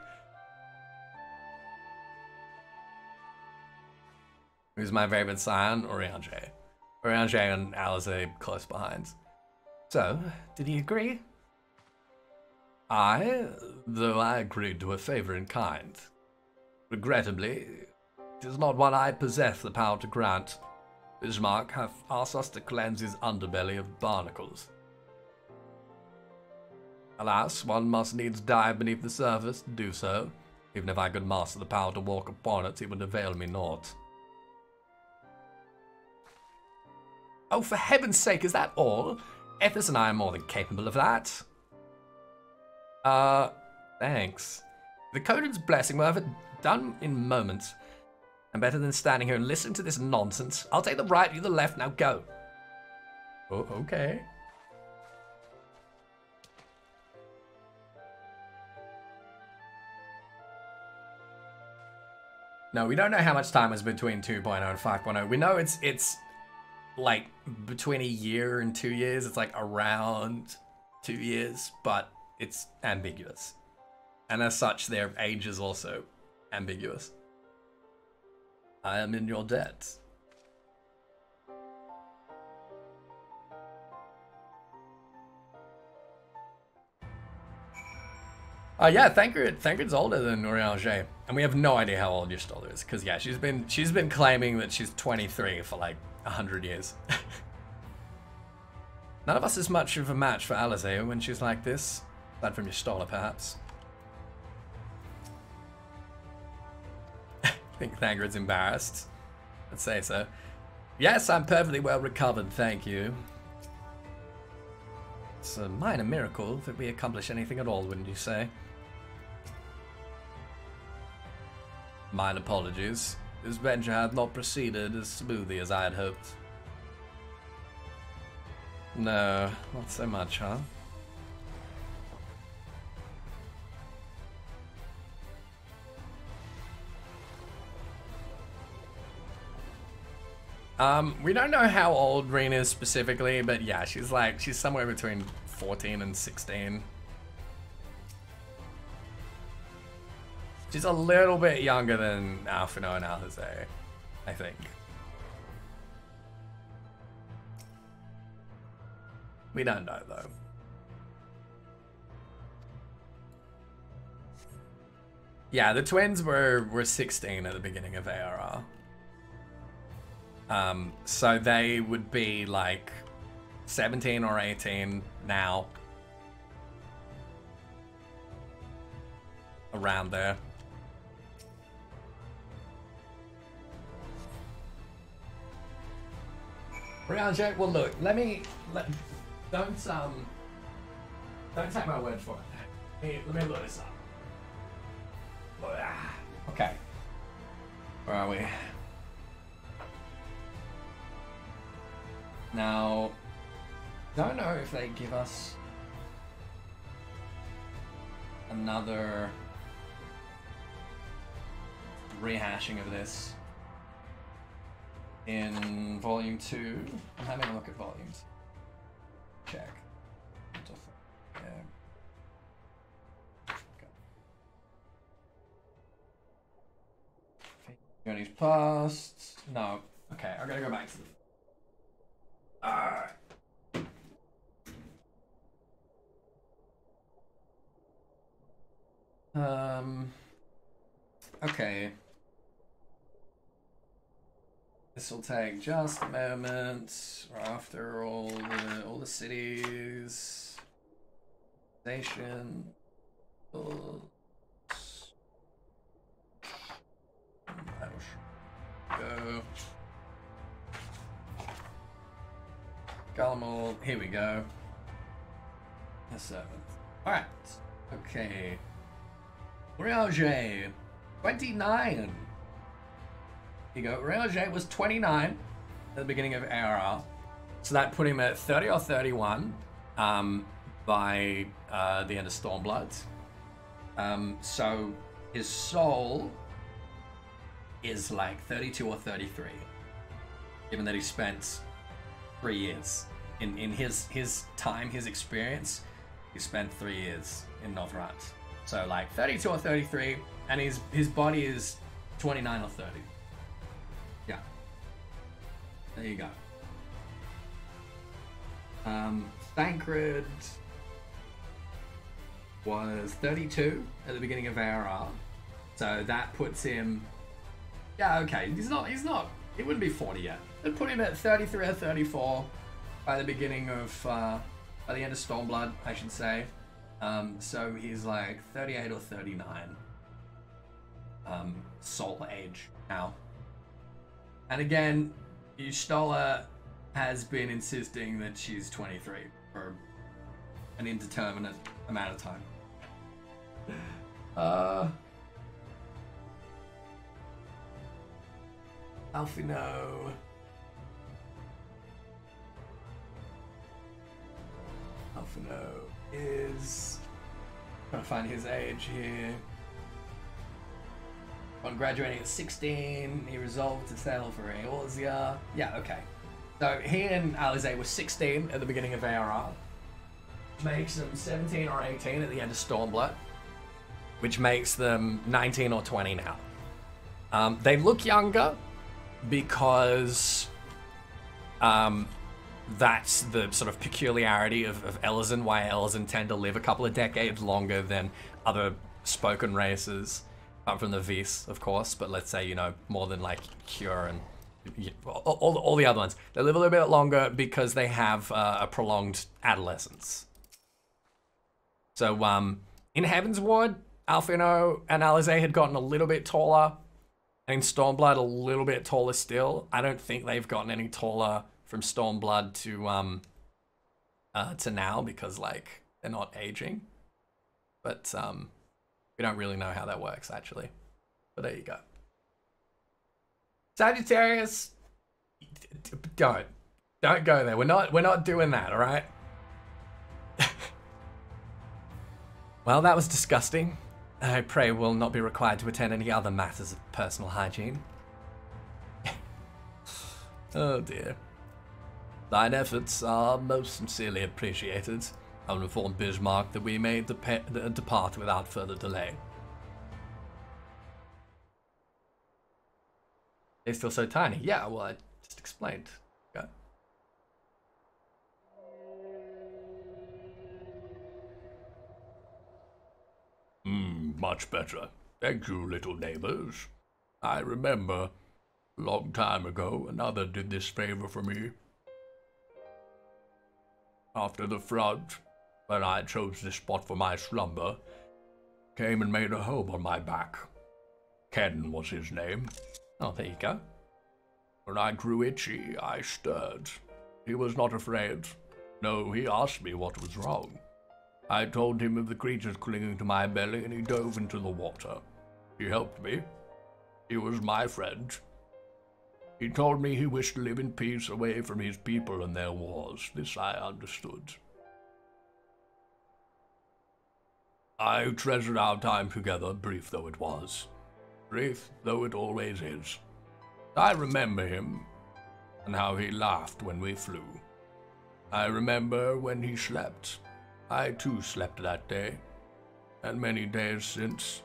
Who's my favorite scion? Urianger. Urianger and Alisaie close behind. So, did he agree? I, though I agreed to a favor in kind. Regrettably, it is not one I possess the power to grant. Bismarck hath asked us to cleanse his underbelly of barnacles. Alas, one must needs dive beneath the surface to do so. Even if I could master the power to walk upon it, it would avail me naught. Oh, for heaven's sake, is that all? Ethys and I are more than capable of that. Uh, thanks. The Coden's blessing will have it done in moments. And better than standing here and listening to this nonsense. I'll take the right, you the left, now go. Oh, okay. No, we don't know how much time is between 2.0 and 5.0. We know it's it's like between a year and two years. It's like around two years, but it's ambiguous. And as such, their age is also ambiguous. I am in your debt. Uh, yeah, Thancred, Thancred's older than Urianger, and we have no idea how old your Y'shtola is, because yeah, she's been she's been claiming that she's 23 for like 100 years. None of us is much of a match for Alisaie when she's like this. Aside from Y'shtola, perhaps. I think Thancred's embarrassed. I'd say so. Yes, I'm perfectly well recovered, thank you. It's a minor miracle that we accomplish anything at all, wouldn't you say? Mine apologies. This venture had not proceeded as smoothly as I had hoped. No, not so much, huh? Um, we don't know how old Ryne is specifically, but yeah, she's like, she's somewhere between 14 and 16. She's a little bit younger than Alphinaud and Alisaie, I think. We don't know though. Yeah, the twins were were 16 at the beginning of ARR. Um, so they would be like 17 or 18 now. Around there. Jack, well look, let me let don't um don't take my word for it. Let me look this up. Okay. Where are we? Now, don't know if they give us another rehashing of this in volume two. I'm having a look at volumes. Check. Yeah. Okay. Journey's past. No, Okay, I'm gonna go back to the. Alright. Um. Okay. This will take just a moment. After all the all the cities, station, go. Galamol, here we go. The seventh. Alright. Okay. Urianger, 29. You go. Urianger was 29 at the beginning of ARR. So that put him at 30 or 31 um, by uh, the end of Stormblood. Um, so his soul is like 32 or 33, given that he spent three years in in his his time, his experience. He spent three years in Norvrandt. So like 32 or 33, and his his body is 29 or 30. There you go. Um, Thancred was 32 at the beginning of ARR. So that puts him. Yeah, okay. He's not. He's not. He wouldn't be 40 yet. It'd put him at 33 or 34 by the beginning of. Uh, by the end of Stormblood, I should say. Um, so he's like 38 or 39 um, soul age now. And again, Y'shtola has been insisting that she's 23 for an indeterminate amount of time. Uh. Alphinaud is trying to find his age here. On graduating at 16, he resolved to sail for Eorzea. Yeah, okay. So he and Alisaie were 16 at the beginning of ARR. Makes them 17 or 18 at the end of Stormblood. Which makes them 19 or 20 now. Um, they look younger because um, that's the sort of peculiarity of, of Elezen, why Elezen tend to live a couple of decades longer than other spoken races. Apart from the Viis, of course, but let's say, you know, more than like Cure and all, all, all the other ones. They live a little bit longer because they have uh, a prolonged adolescence. So, um, in Heavensward, Alphinaud and Alisaie had gotten a little bit taller. And in Stormblood, a little bit taller still. I don't think they've gotten any taller from Stormblood to um uh, to now because like they're not aging. But um, we don't really know how that works actually. But there you go. Sagittarius, don't don't go there. We're not we're not doing that. All right. well, that was disgusting. I pray will not be required to attend any other matters of personal hygiene. oh dear. Thine efforts are most sincerely appreciated. I'll inform Bismarck that we may dep depart without further delay. They're still so tiny. Yeah, well, I just explained. Okay. Hmm, much better. Thank you, little neighbors. I remember, a long time ago, another did this favor for me. After the flood, when I chose this spot for my slumber, came and made a home on my back. Ken was his name. Oh, there you go. When I grew itchy, I stirred. He was not afraid. No, he asked me what was wrong. I told him of the creatures clinging to my belly, and he dove into the water. He helped me. He was my friend. He told me he wished to live in peace away from his people and their wars. This I understood. I treasured our time together, brief though it was. Brief though it always is. I remember him, and how he laughed when we flew. I remember when he slept. I too slept that day, and many days since.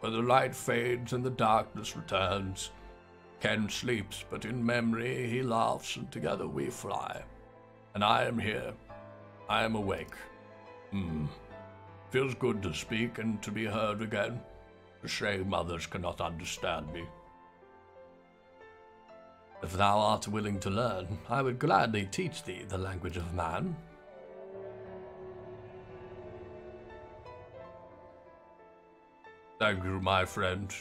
Where the light fades and the darkness returns, Ken sleeps, but in memory he laughs, and together we fly. And I am here. I am awake. Hmm. Feels good to speak and to be heard again. A shame others cannot understand me. If thou art willing to learn, I would gladly teach thee the language of man. Thank you, my friend.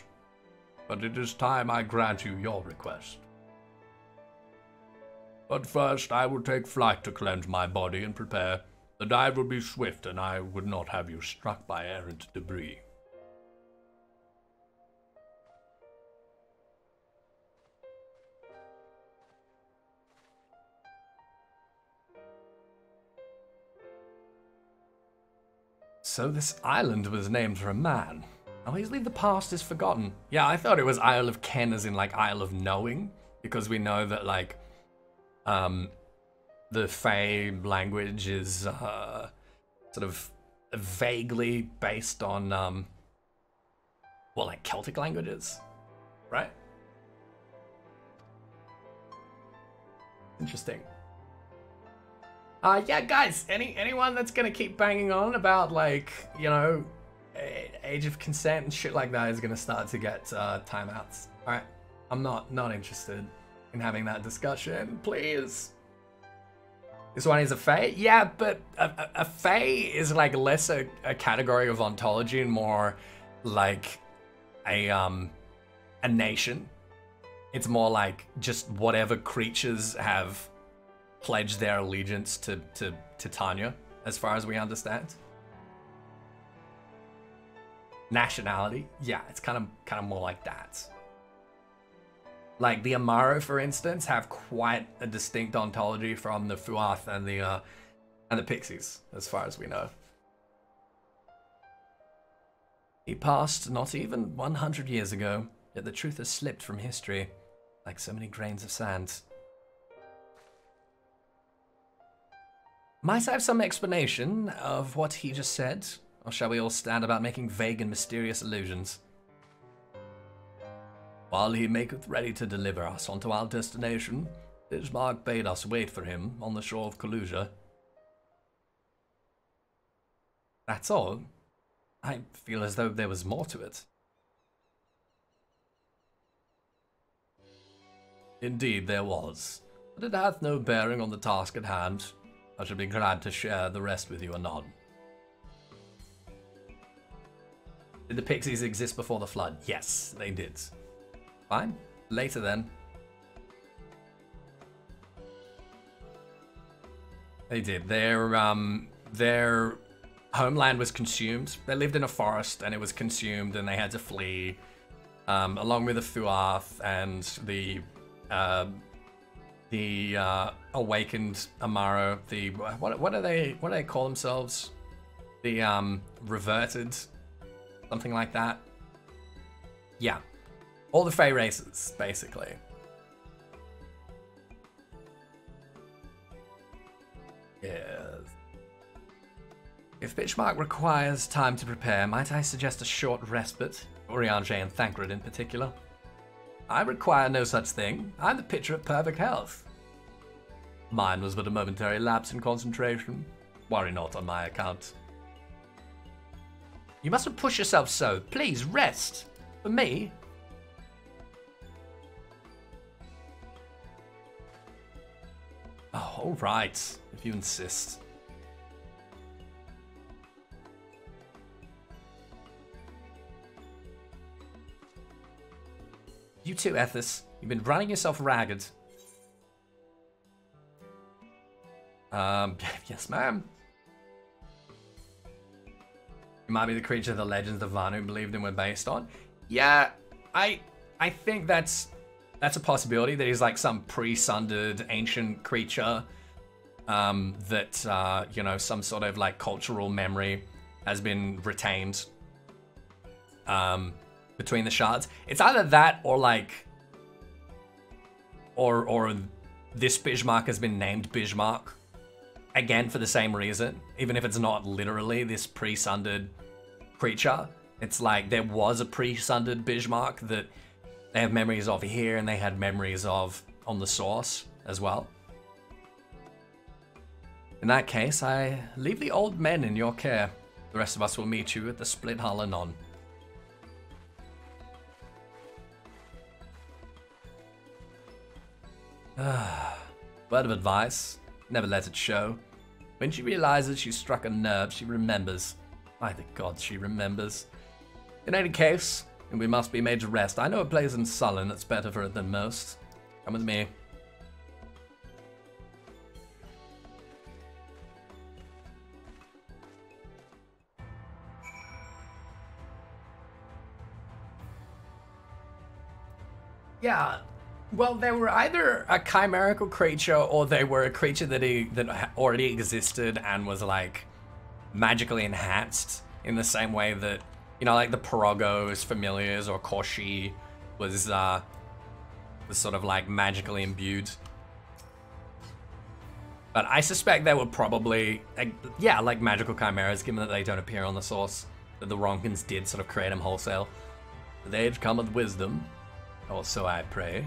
But it is time I grant you your request. But first, I will take flight to cleanse my body and prepare. The dive will be swift, and I would not have you struck by errant debris. So this island was named for a man. Easily the past is forgotten. Yeah, I thought it was Isle of Ken as in like Isle of Knowing, because we know that like um the Fey language is uh sort of vaguely based on um well like Celtic languages. Right? Interesting. Uh, yeah, guys, any anyone that's gonna keep banging on about like, you know, age of consent and shit like that is gonna start to get uh, timeouts. All right, I'm not not interested in having that discussion. Please. This one is a fae? Yeah, but a, a, a fae is like less a, a category of ontology and more like a um a nation. It's more like just whatever creatures have pledged their allegiance to to Titania, as far as we understand. Nationality, yeah, it's kind of kind of more like that. Like the Amaro, for instance, have quite a distinct ontology from the Fuath and the uh, and the Pixies, as far as we know. He passed not even 100 years ago, yet the truth has slipped from history, like so many grains of sand. Might I have some explanation of what he just said? Or shall we all stand about making vague and mysterious allusions? While he maketh ready to deliver us unto our destination, Bismarck bade us wait for him on the shore of Kholusia. That's all? I feel as though there was more to it. Indeed there was, but it hath no bearing on the task at hand. I shall be glad to share the rest with you anon. Did the Pixies exist before the flood? Yes, they did. Fine. Later then. They did. Their um their homeland was consumed. They lived in a forest and it was consumed and they had to flee. Um, along with the Fuath and the uh, the uh, awakened Amaro, the what what do they what do they call themselves? The um reverted something like that. Yeah. All the Fey races, basically. Yes. If Bitchmark requires time to prepare, might I suggest a short respite? Urianger and Thancred in particular. I require no such thing. I'm the picture of perfect health. Mine was but a momentary lapse in concentration. Worry not on my account. You mustn't push yourself so. Please, rest. For me. Oh, all right, if you insist. You too, Ethys. You've been running yourself ragged. Um, yes, ma'am. You might be the creature the legends of Vanu believed in were based on. Yeah, I I think that's that's a possibility that he's like some pre-sundered ancient creature um, that uh, you know some sort of like cultural memory has been retained um, between the shards. It's either that or like or or this Bismarck has been named Bismarck again for the same reason, even if it's not literally this pre-sundered creature. It's like there was a pre-sundered Bismarck that they have memories of here and they had memories of on the source as well. In that case, I leave the old men in your care. The rest of us will meet you at the Split Hull anon. Word of advice, never let it show. When she realizes she struck a nerve, she remembers. By the gods, she remembers. In any case, we must be made to rest. I know a place in Sullen that's better for it than most. Come with me. Yeah, well, they were either a chimerical creature or they were a creature that he, that already existed and was like magically enhanced in the same way that you know, like the Pirogos, Familiars, or Koshi was uh, was sort of like magically imbued. But I suspect they were probably, like, yeah, like magical chimeras, given that they don't appear on the source. That the Ronkans did sort of create them wholesale. With age cometh wisdom, or so I pray.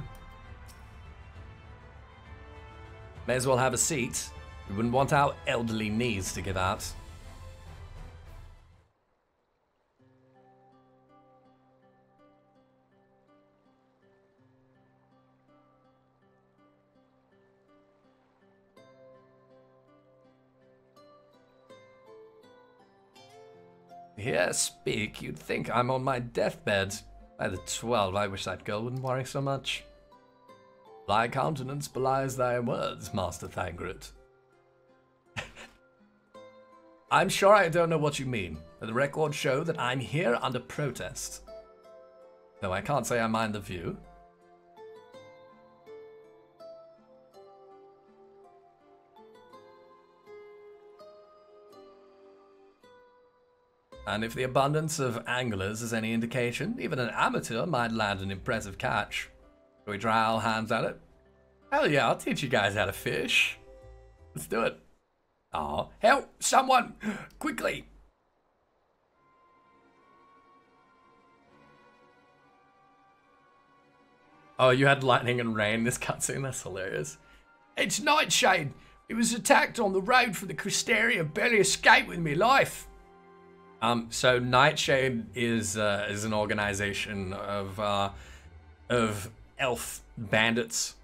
May as well have a seat. We wouldn't want our elderly knees to give out. Here, speak, you'd think I'm on my deathbed. By the twelve, I wish that girl wouldn't worry so much. Thy countenance belies thy words, Master Thancred. I'm sure I don't know what you mean, but the records show that I'm here under protest. Though I can't say I mind the view. And if the abundance of anglers is any indication, even an amateur might land an impressive catch. Shall we try our hands at it? Hell yeah, I'll teach you guys how to fish. Let's do it. Oh, help! Someone! Quickly! Oh, you had lightning and rain this cutscene? That's hilarious. It's Nightshade! It was attacked on the road for the Crystarium, barely escaped with me life! Um, so Nightshade is uh, is an organization of uh, of elf bandits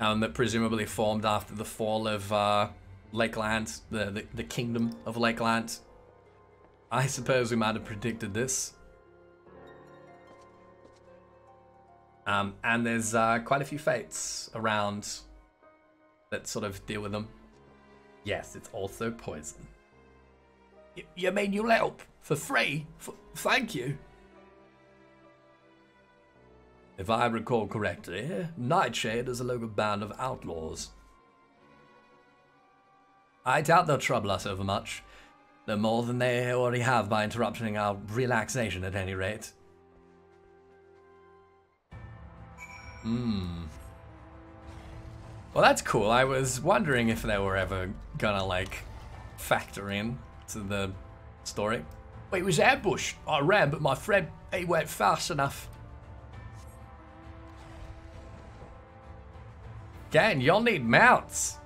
um, that presumably formed after the fall of uh, Lakeland, the, the the kingdom of Lakeland. I suppose we might have predicted this. Um, and there's uh, quite a few fates around that sort of deal with them. Yes, it's also poison. Y- you mean you'll help for free? F- thank you. If I recall correctly, Nightshade is a local band of outlaws. I doubt they'll trouble us overmuch. No more than they already have by interrupting our relaxation at any rate. Hmm. Well, that's cool. I was wondering if they were ever gonna, like, factor in to the story. It was ambush. I ran, but my friend, he went fast enough. Gang, y'all need mounts.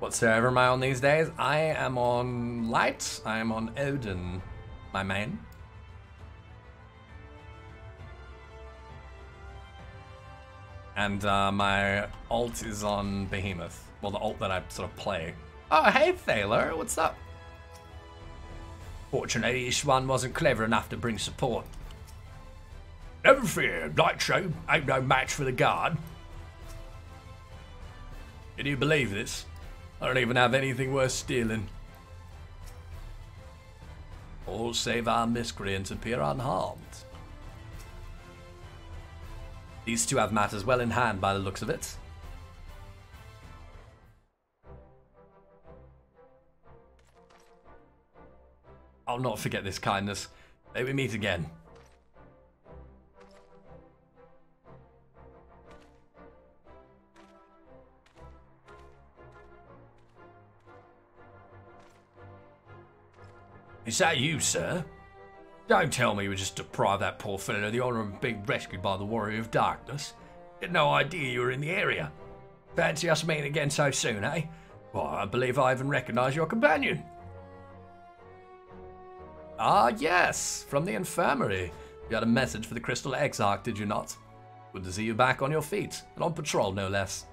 What server am I on these days? I am on Light. I am on Odin, my main. And uh, my alt is on Behemoth. Well, the alt that I sort of play. Oh, hey, Thaler, what's up? Fortunately, one wasn't clever enough to bring support. Never fear, Nitro ain't no match for the guard. Can you believe this? I don't even have anything worth stealing. All save our miscreants appear unharmed. These two have matters well in hand by the looks of it. I'll not forget this kindness. May we meet again. Is that you, sir? Don't tell me you just deprived that poor fellow of the honour of being rescued by the Warrior of Darkness. Had no idea you were in the area. Fancy us meeting again so soon, eh? Well, I believe I even recognise your companion. Ah, yes, from the infirmary. You had a message for the Crystal Exarch, did you not? Good to see you back on your feet, and on patrol, no less.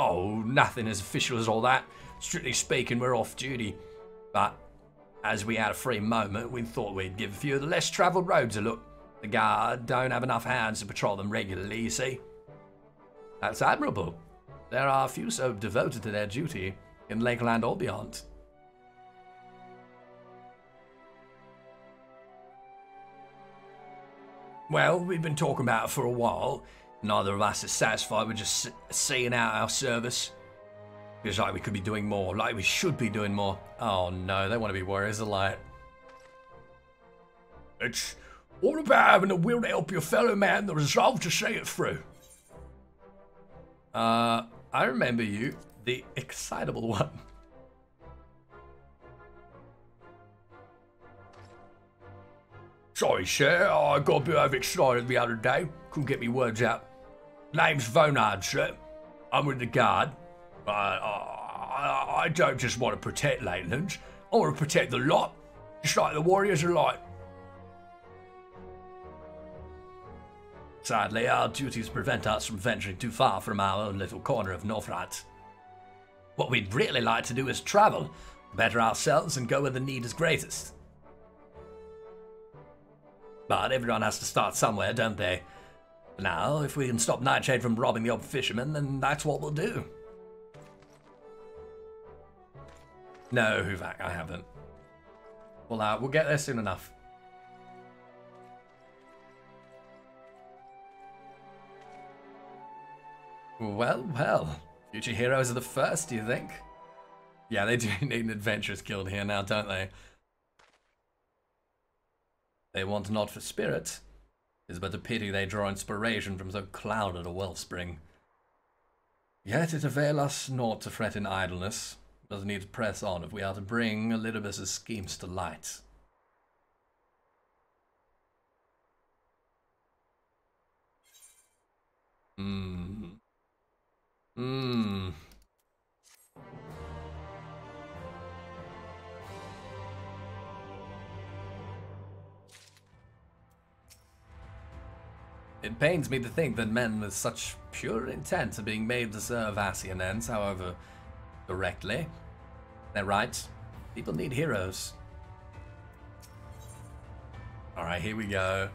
Oh, nothing as official as all that. Strictly speaking, we're off duty. But as we had a free moment, we thought we'd give a few of the less travelled roads a look. The guard don't have enough hands to patrol them regularly, you see. That's admirable. There are few so devoted to their duty in Lakeland or beyond. Well, we've been talking about it for a while. Neither of us is satisfied with just seeing out our service. Feels like we could be doing more, like we should be doing more. Oh no, they want to be warriors of light. It's all about having the will to help your fellow man, the resolve to see it through. Uh, I remember you, the excitable one. Sorry, sir, I got a bit overexcited the other day. Couldn't get me words out. Name's Vonard, sir. I'm with the guard. I, I, I don't just want to protect Lakelands. I want to protect the lot, just like the warriors are like. Sadly, our duties prevent us from venturing too far from our own little corner of Norvrandt. What we'd really like to do is travel, better ourselves, and go where the need is greatest. But everyone has to start somewhere, don't they? Now, if we can stop Nightshade from robbing the old fisherman, then that's what we'll do. No, Huvak, I haven't. Well, uh, we'll get there soon enough. Well, well. Future heroes are the first, do you think? Yeah, they do need an adventurous guild here now, don't they? They want not for spirit. It's but a pity they draw inspiration from so clouded a wellspring. Yet it avail us naught to fret in idleness. Does need to press on if we are to bring Elidibus's schemes to light. Hmm. Hmm. It pains me to think that men with such pure intent are being made to serve Ascian ends, however directly. They're right. People need heroes. Alright, here we go.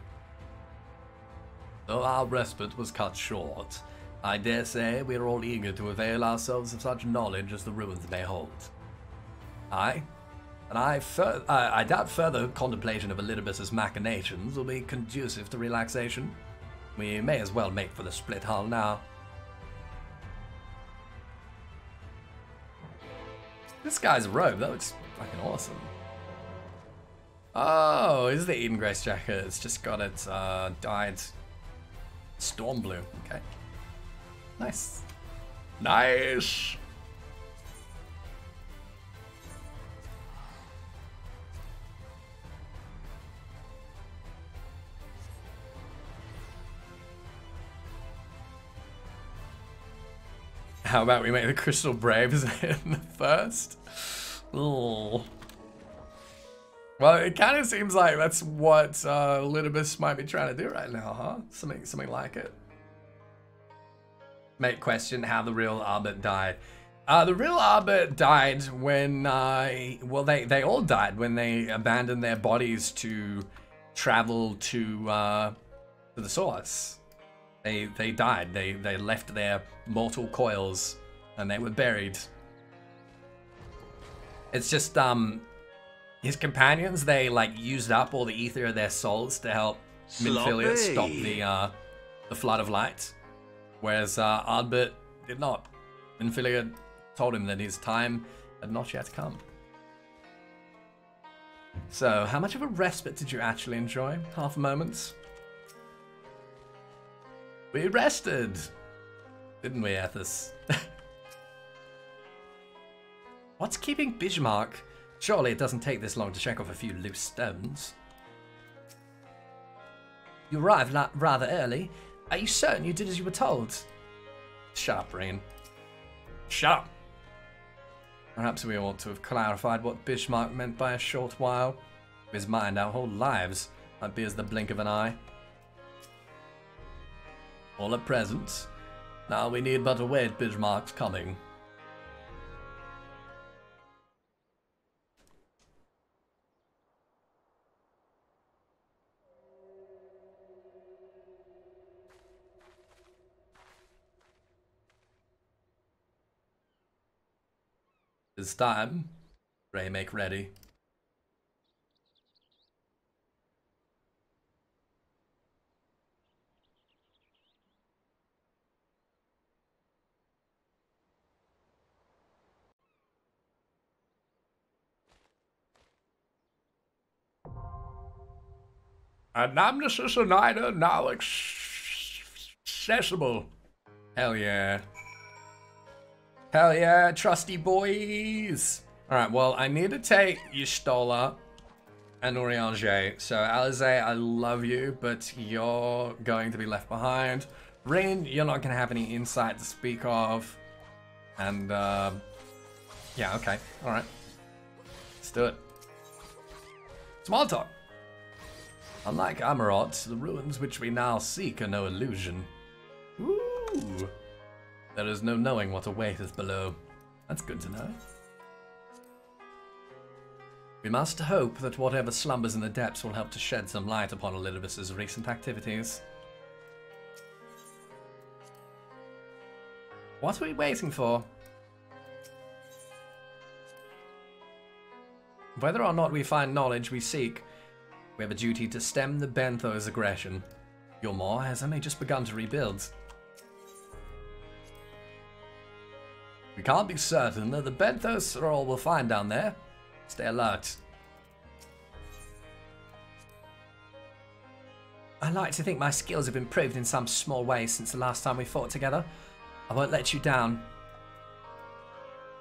Though our respite was cut short, I dare say we are all eager to avail ourselves of such knowledge as the ruins may hold. Aye, and I, I, I doubt further contemplation of Elidibus's machinations will be conducive to relaxation. We may as well make for the split hull now. This guy's robe, that looks fucking awesome. Oh, is the Eden Grace jacket? It's just got its uh, dyed storm blue. Okay. Nice. Nice. How about we make the Crystal Braves in first? Oh. Well, it kind of seems like that's what uh, Elidibus might be trying to do right now, huh? Something, something like it. Make question how the real Ardbert died. Uh, the real Ardbert died when, uh, well, they, they all died when they abandoned their bodies to travel to, uh, to the source. They, they died. They, they left their mortal coils and they were buried. It's just, um, his companions, they, like, used up all the ether of their souls to help Minfilia stop the, uh, the flood of light. Whereas uh, Ardbert did not. Minfilia told him that his time had not yet come. So, how much of a respite did you actually enjoy? Half a moment? We rested! Didn't we, Ethys? What's keeping Bismarck? Surely it doesn't take this long to check off a few loose stones. You arrived la- rather early. Are you certain you did as you were told? Shut up, Ryne. Shut up. Perhaps we ought to have clarified what Bismarck meant by a short while. His mind, our whole lives might be as the blink of an eye. All at present. Now we need but await Bismarck's coming. It's time. Ray, make ready. Anamnesis Anyder now accessible. Hell yeah. Hell yeah, trusty boys. Alright, well, I need to take Y'shtola and Urianger. So, Alisaie, I love you, but you're going to be left behind. Ryne, you're not going to have any insight to speak of. And, uh, yeah, okay. Alright. Let's do it. Small talk. Unlike Amaurot, the ruins which we now seek are no illusion. Ooh. There is no knowing what awaiteth below. That's good to know. We must hope that whatever slumbers in the depths will help to shed some light upon Elidibus's recent activities. What are we waiting for? Whether or not we find knowledge we seek, we have a duty to stem the Bentho's aggression. Your Maw has only just begun to rebuild. We can't be certain that the Benthos are all we'll find down there. Stay alert. I like to think my skills have improved in some small way since the last time we fought together. I won't let you down.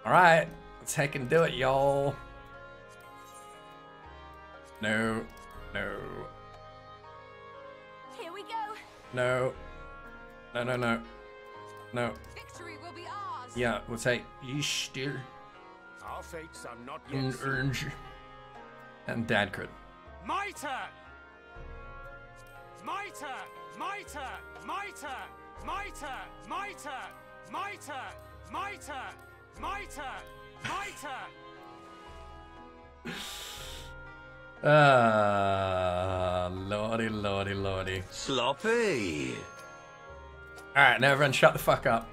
Alright, let's heck and do it, y'all. No, no, Here we go. no, no, no, no, no. Victory will be ours. Yeah, we'll take Y'shtir Our fates are not yet and sealed. Ernj and Dad crit. My turn! My turn! My turn! My turn! My turn! My turn! My turn! My turn! My turn! My turn! Ah, lordy, lordy, lordy. Sloppy. Alright, now everyone shut the fuck up.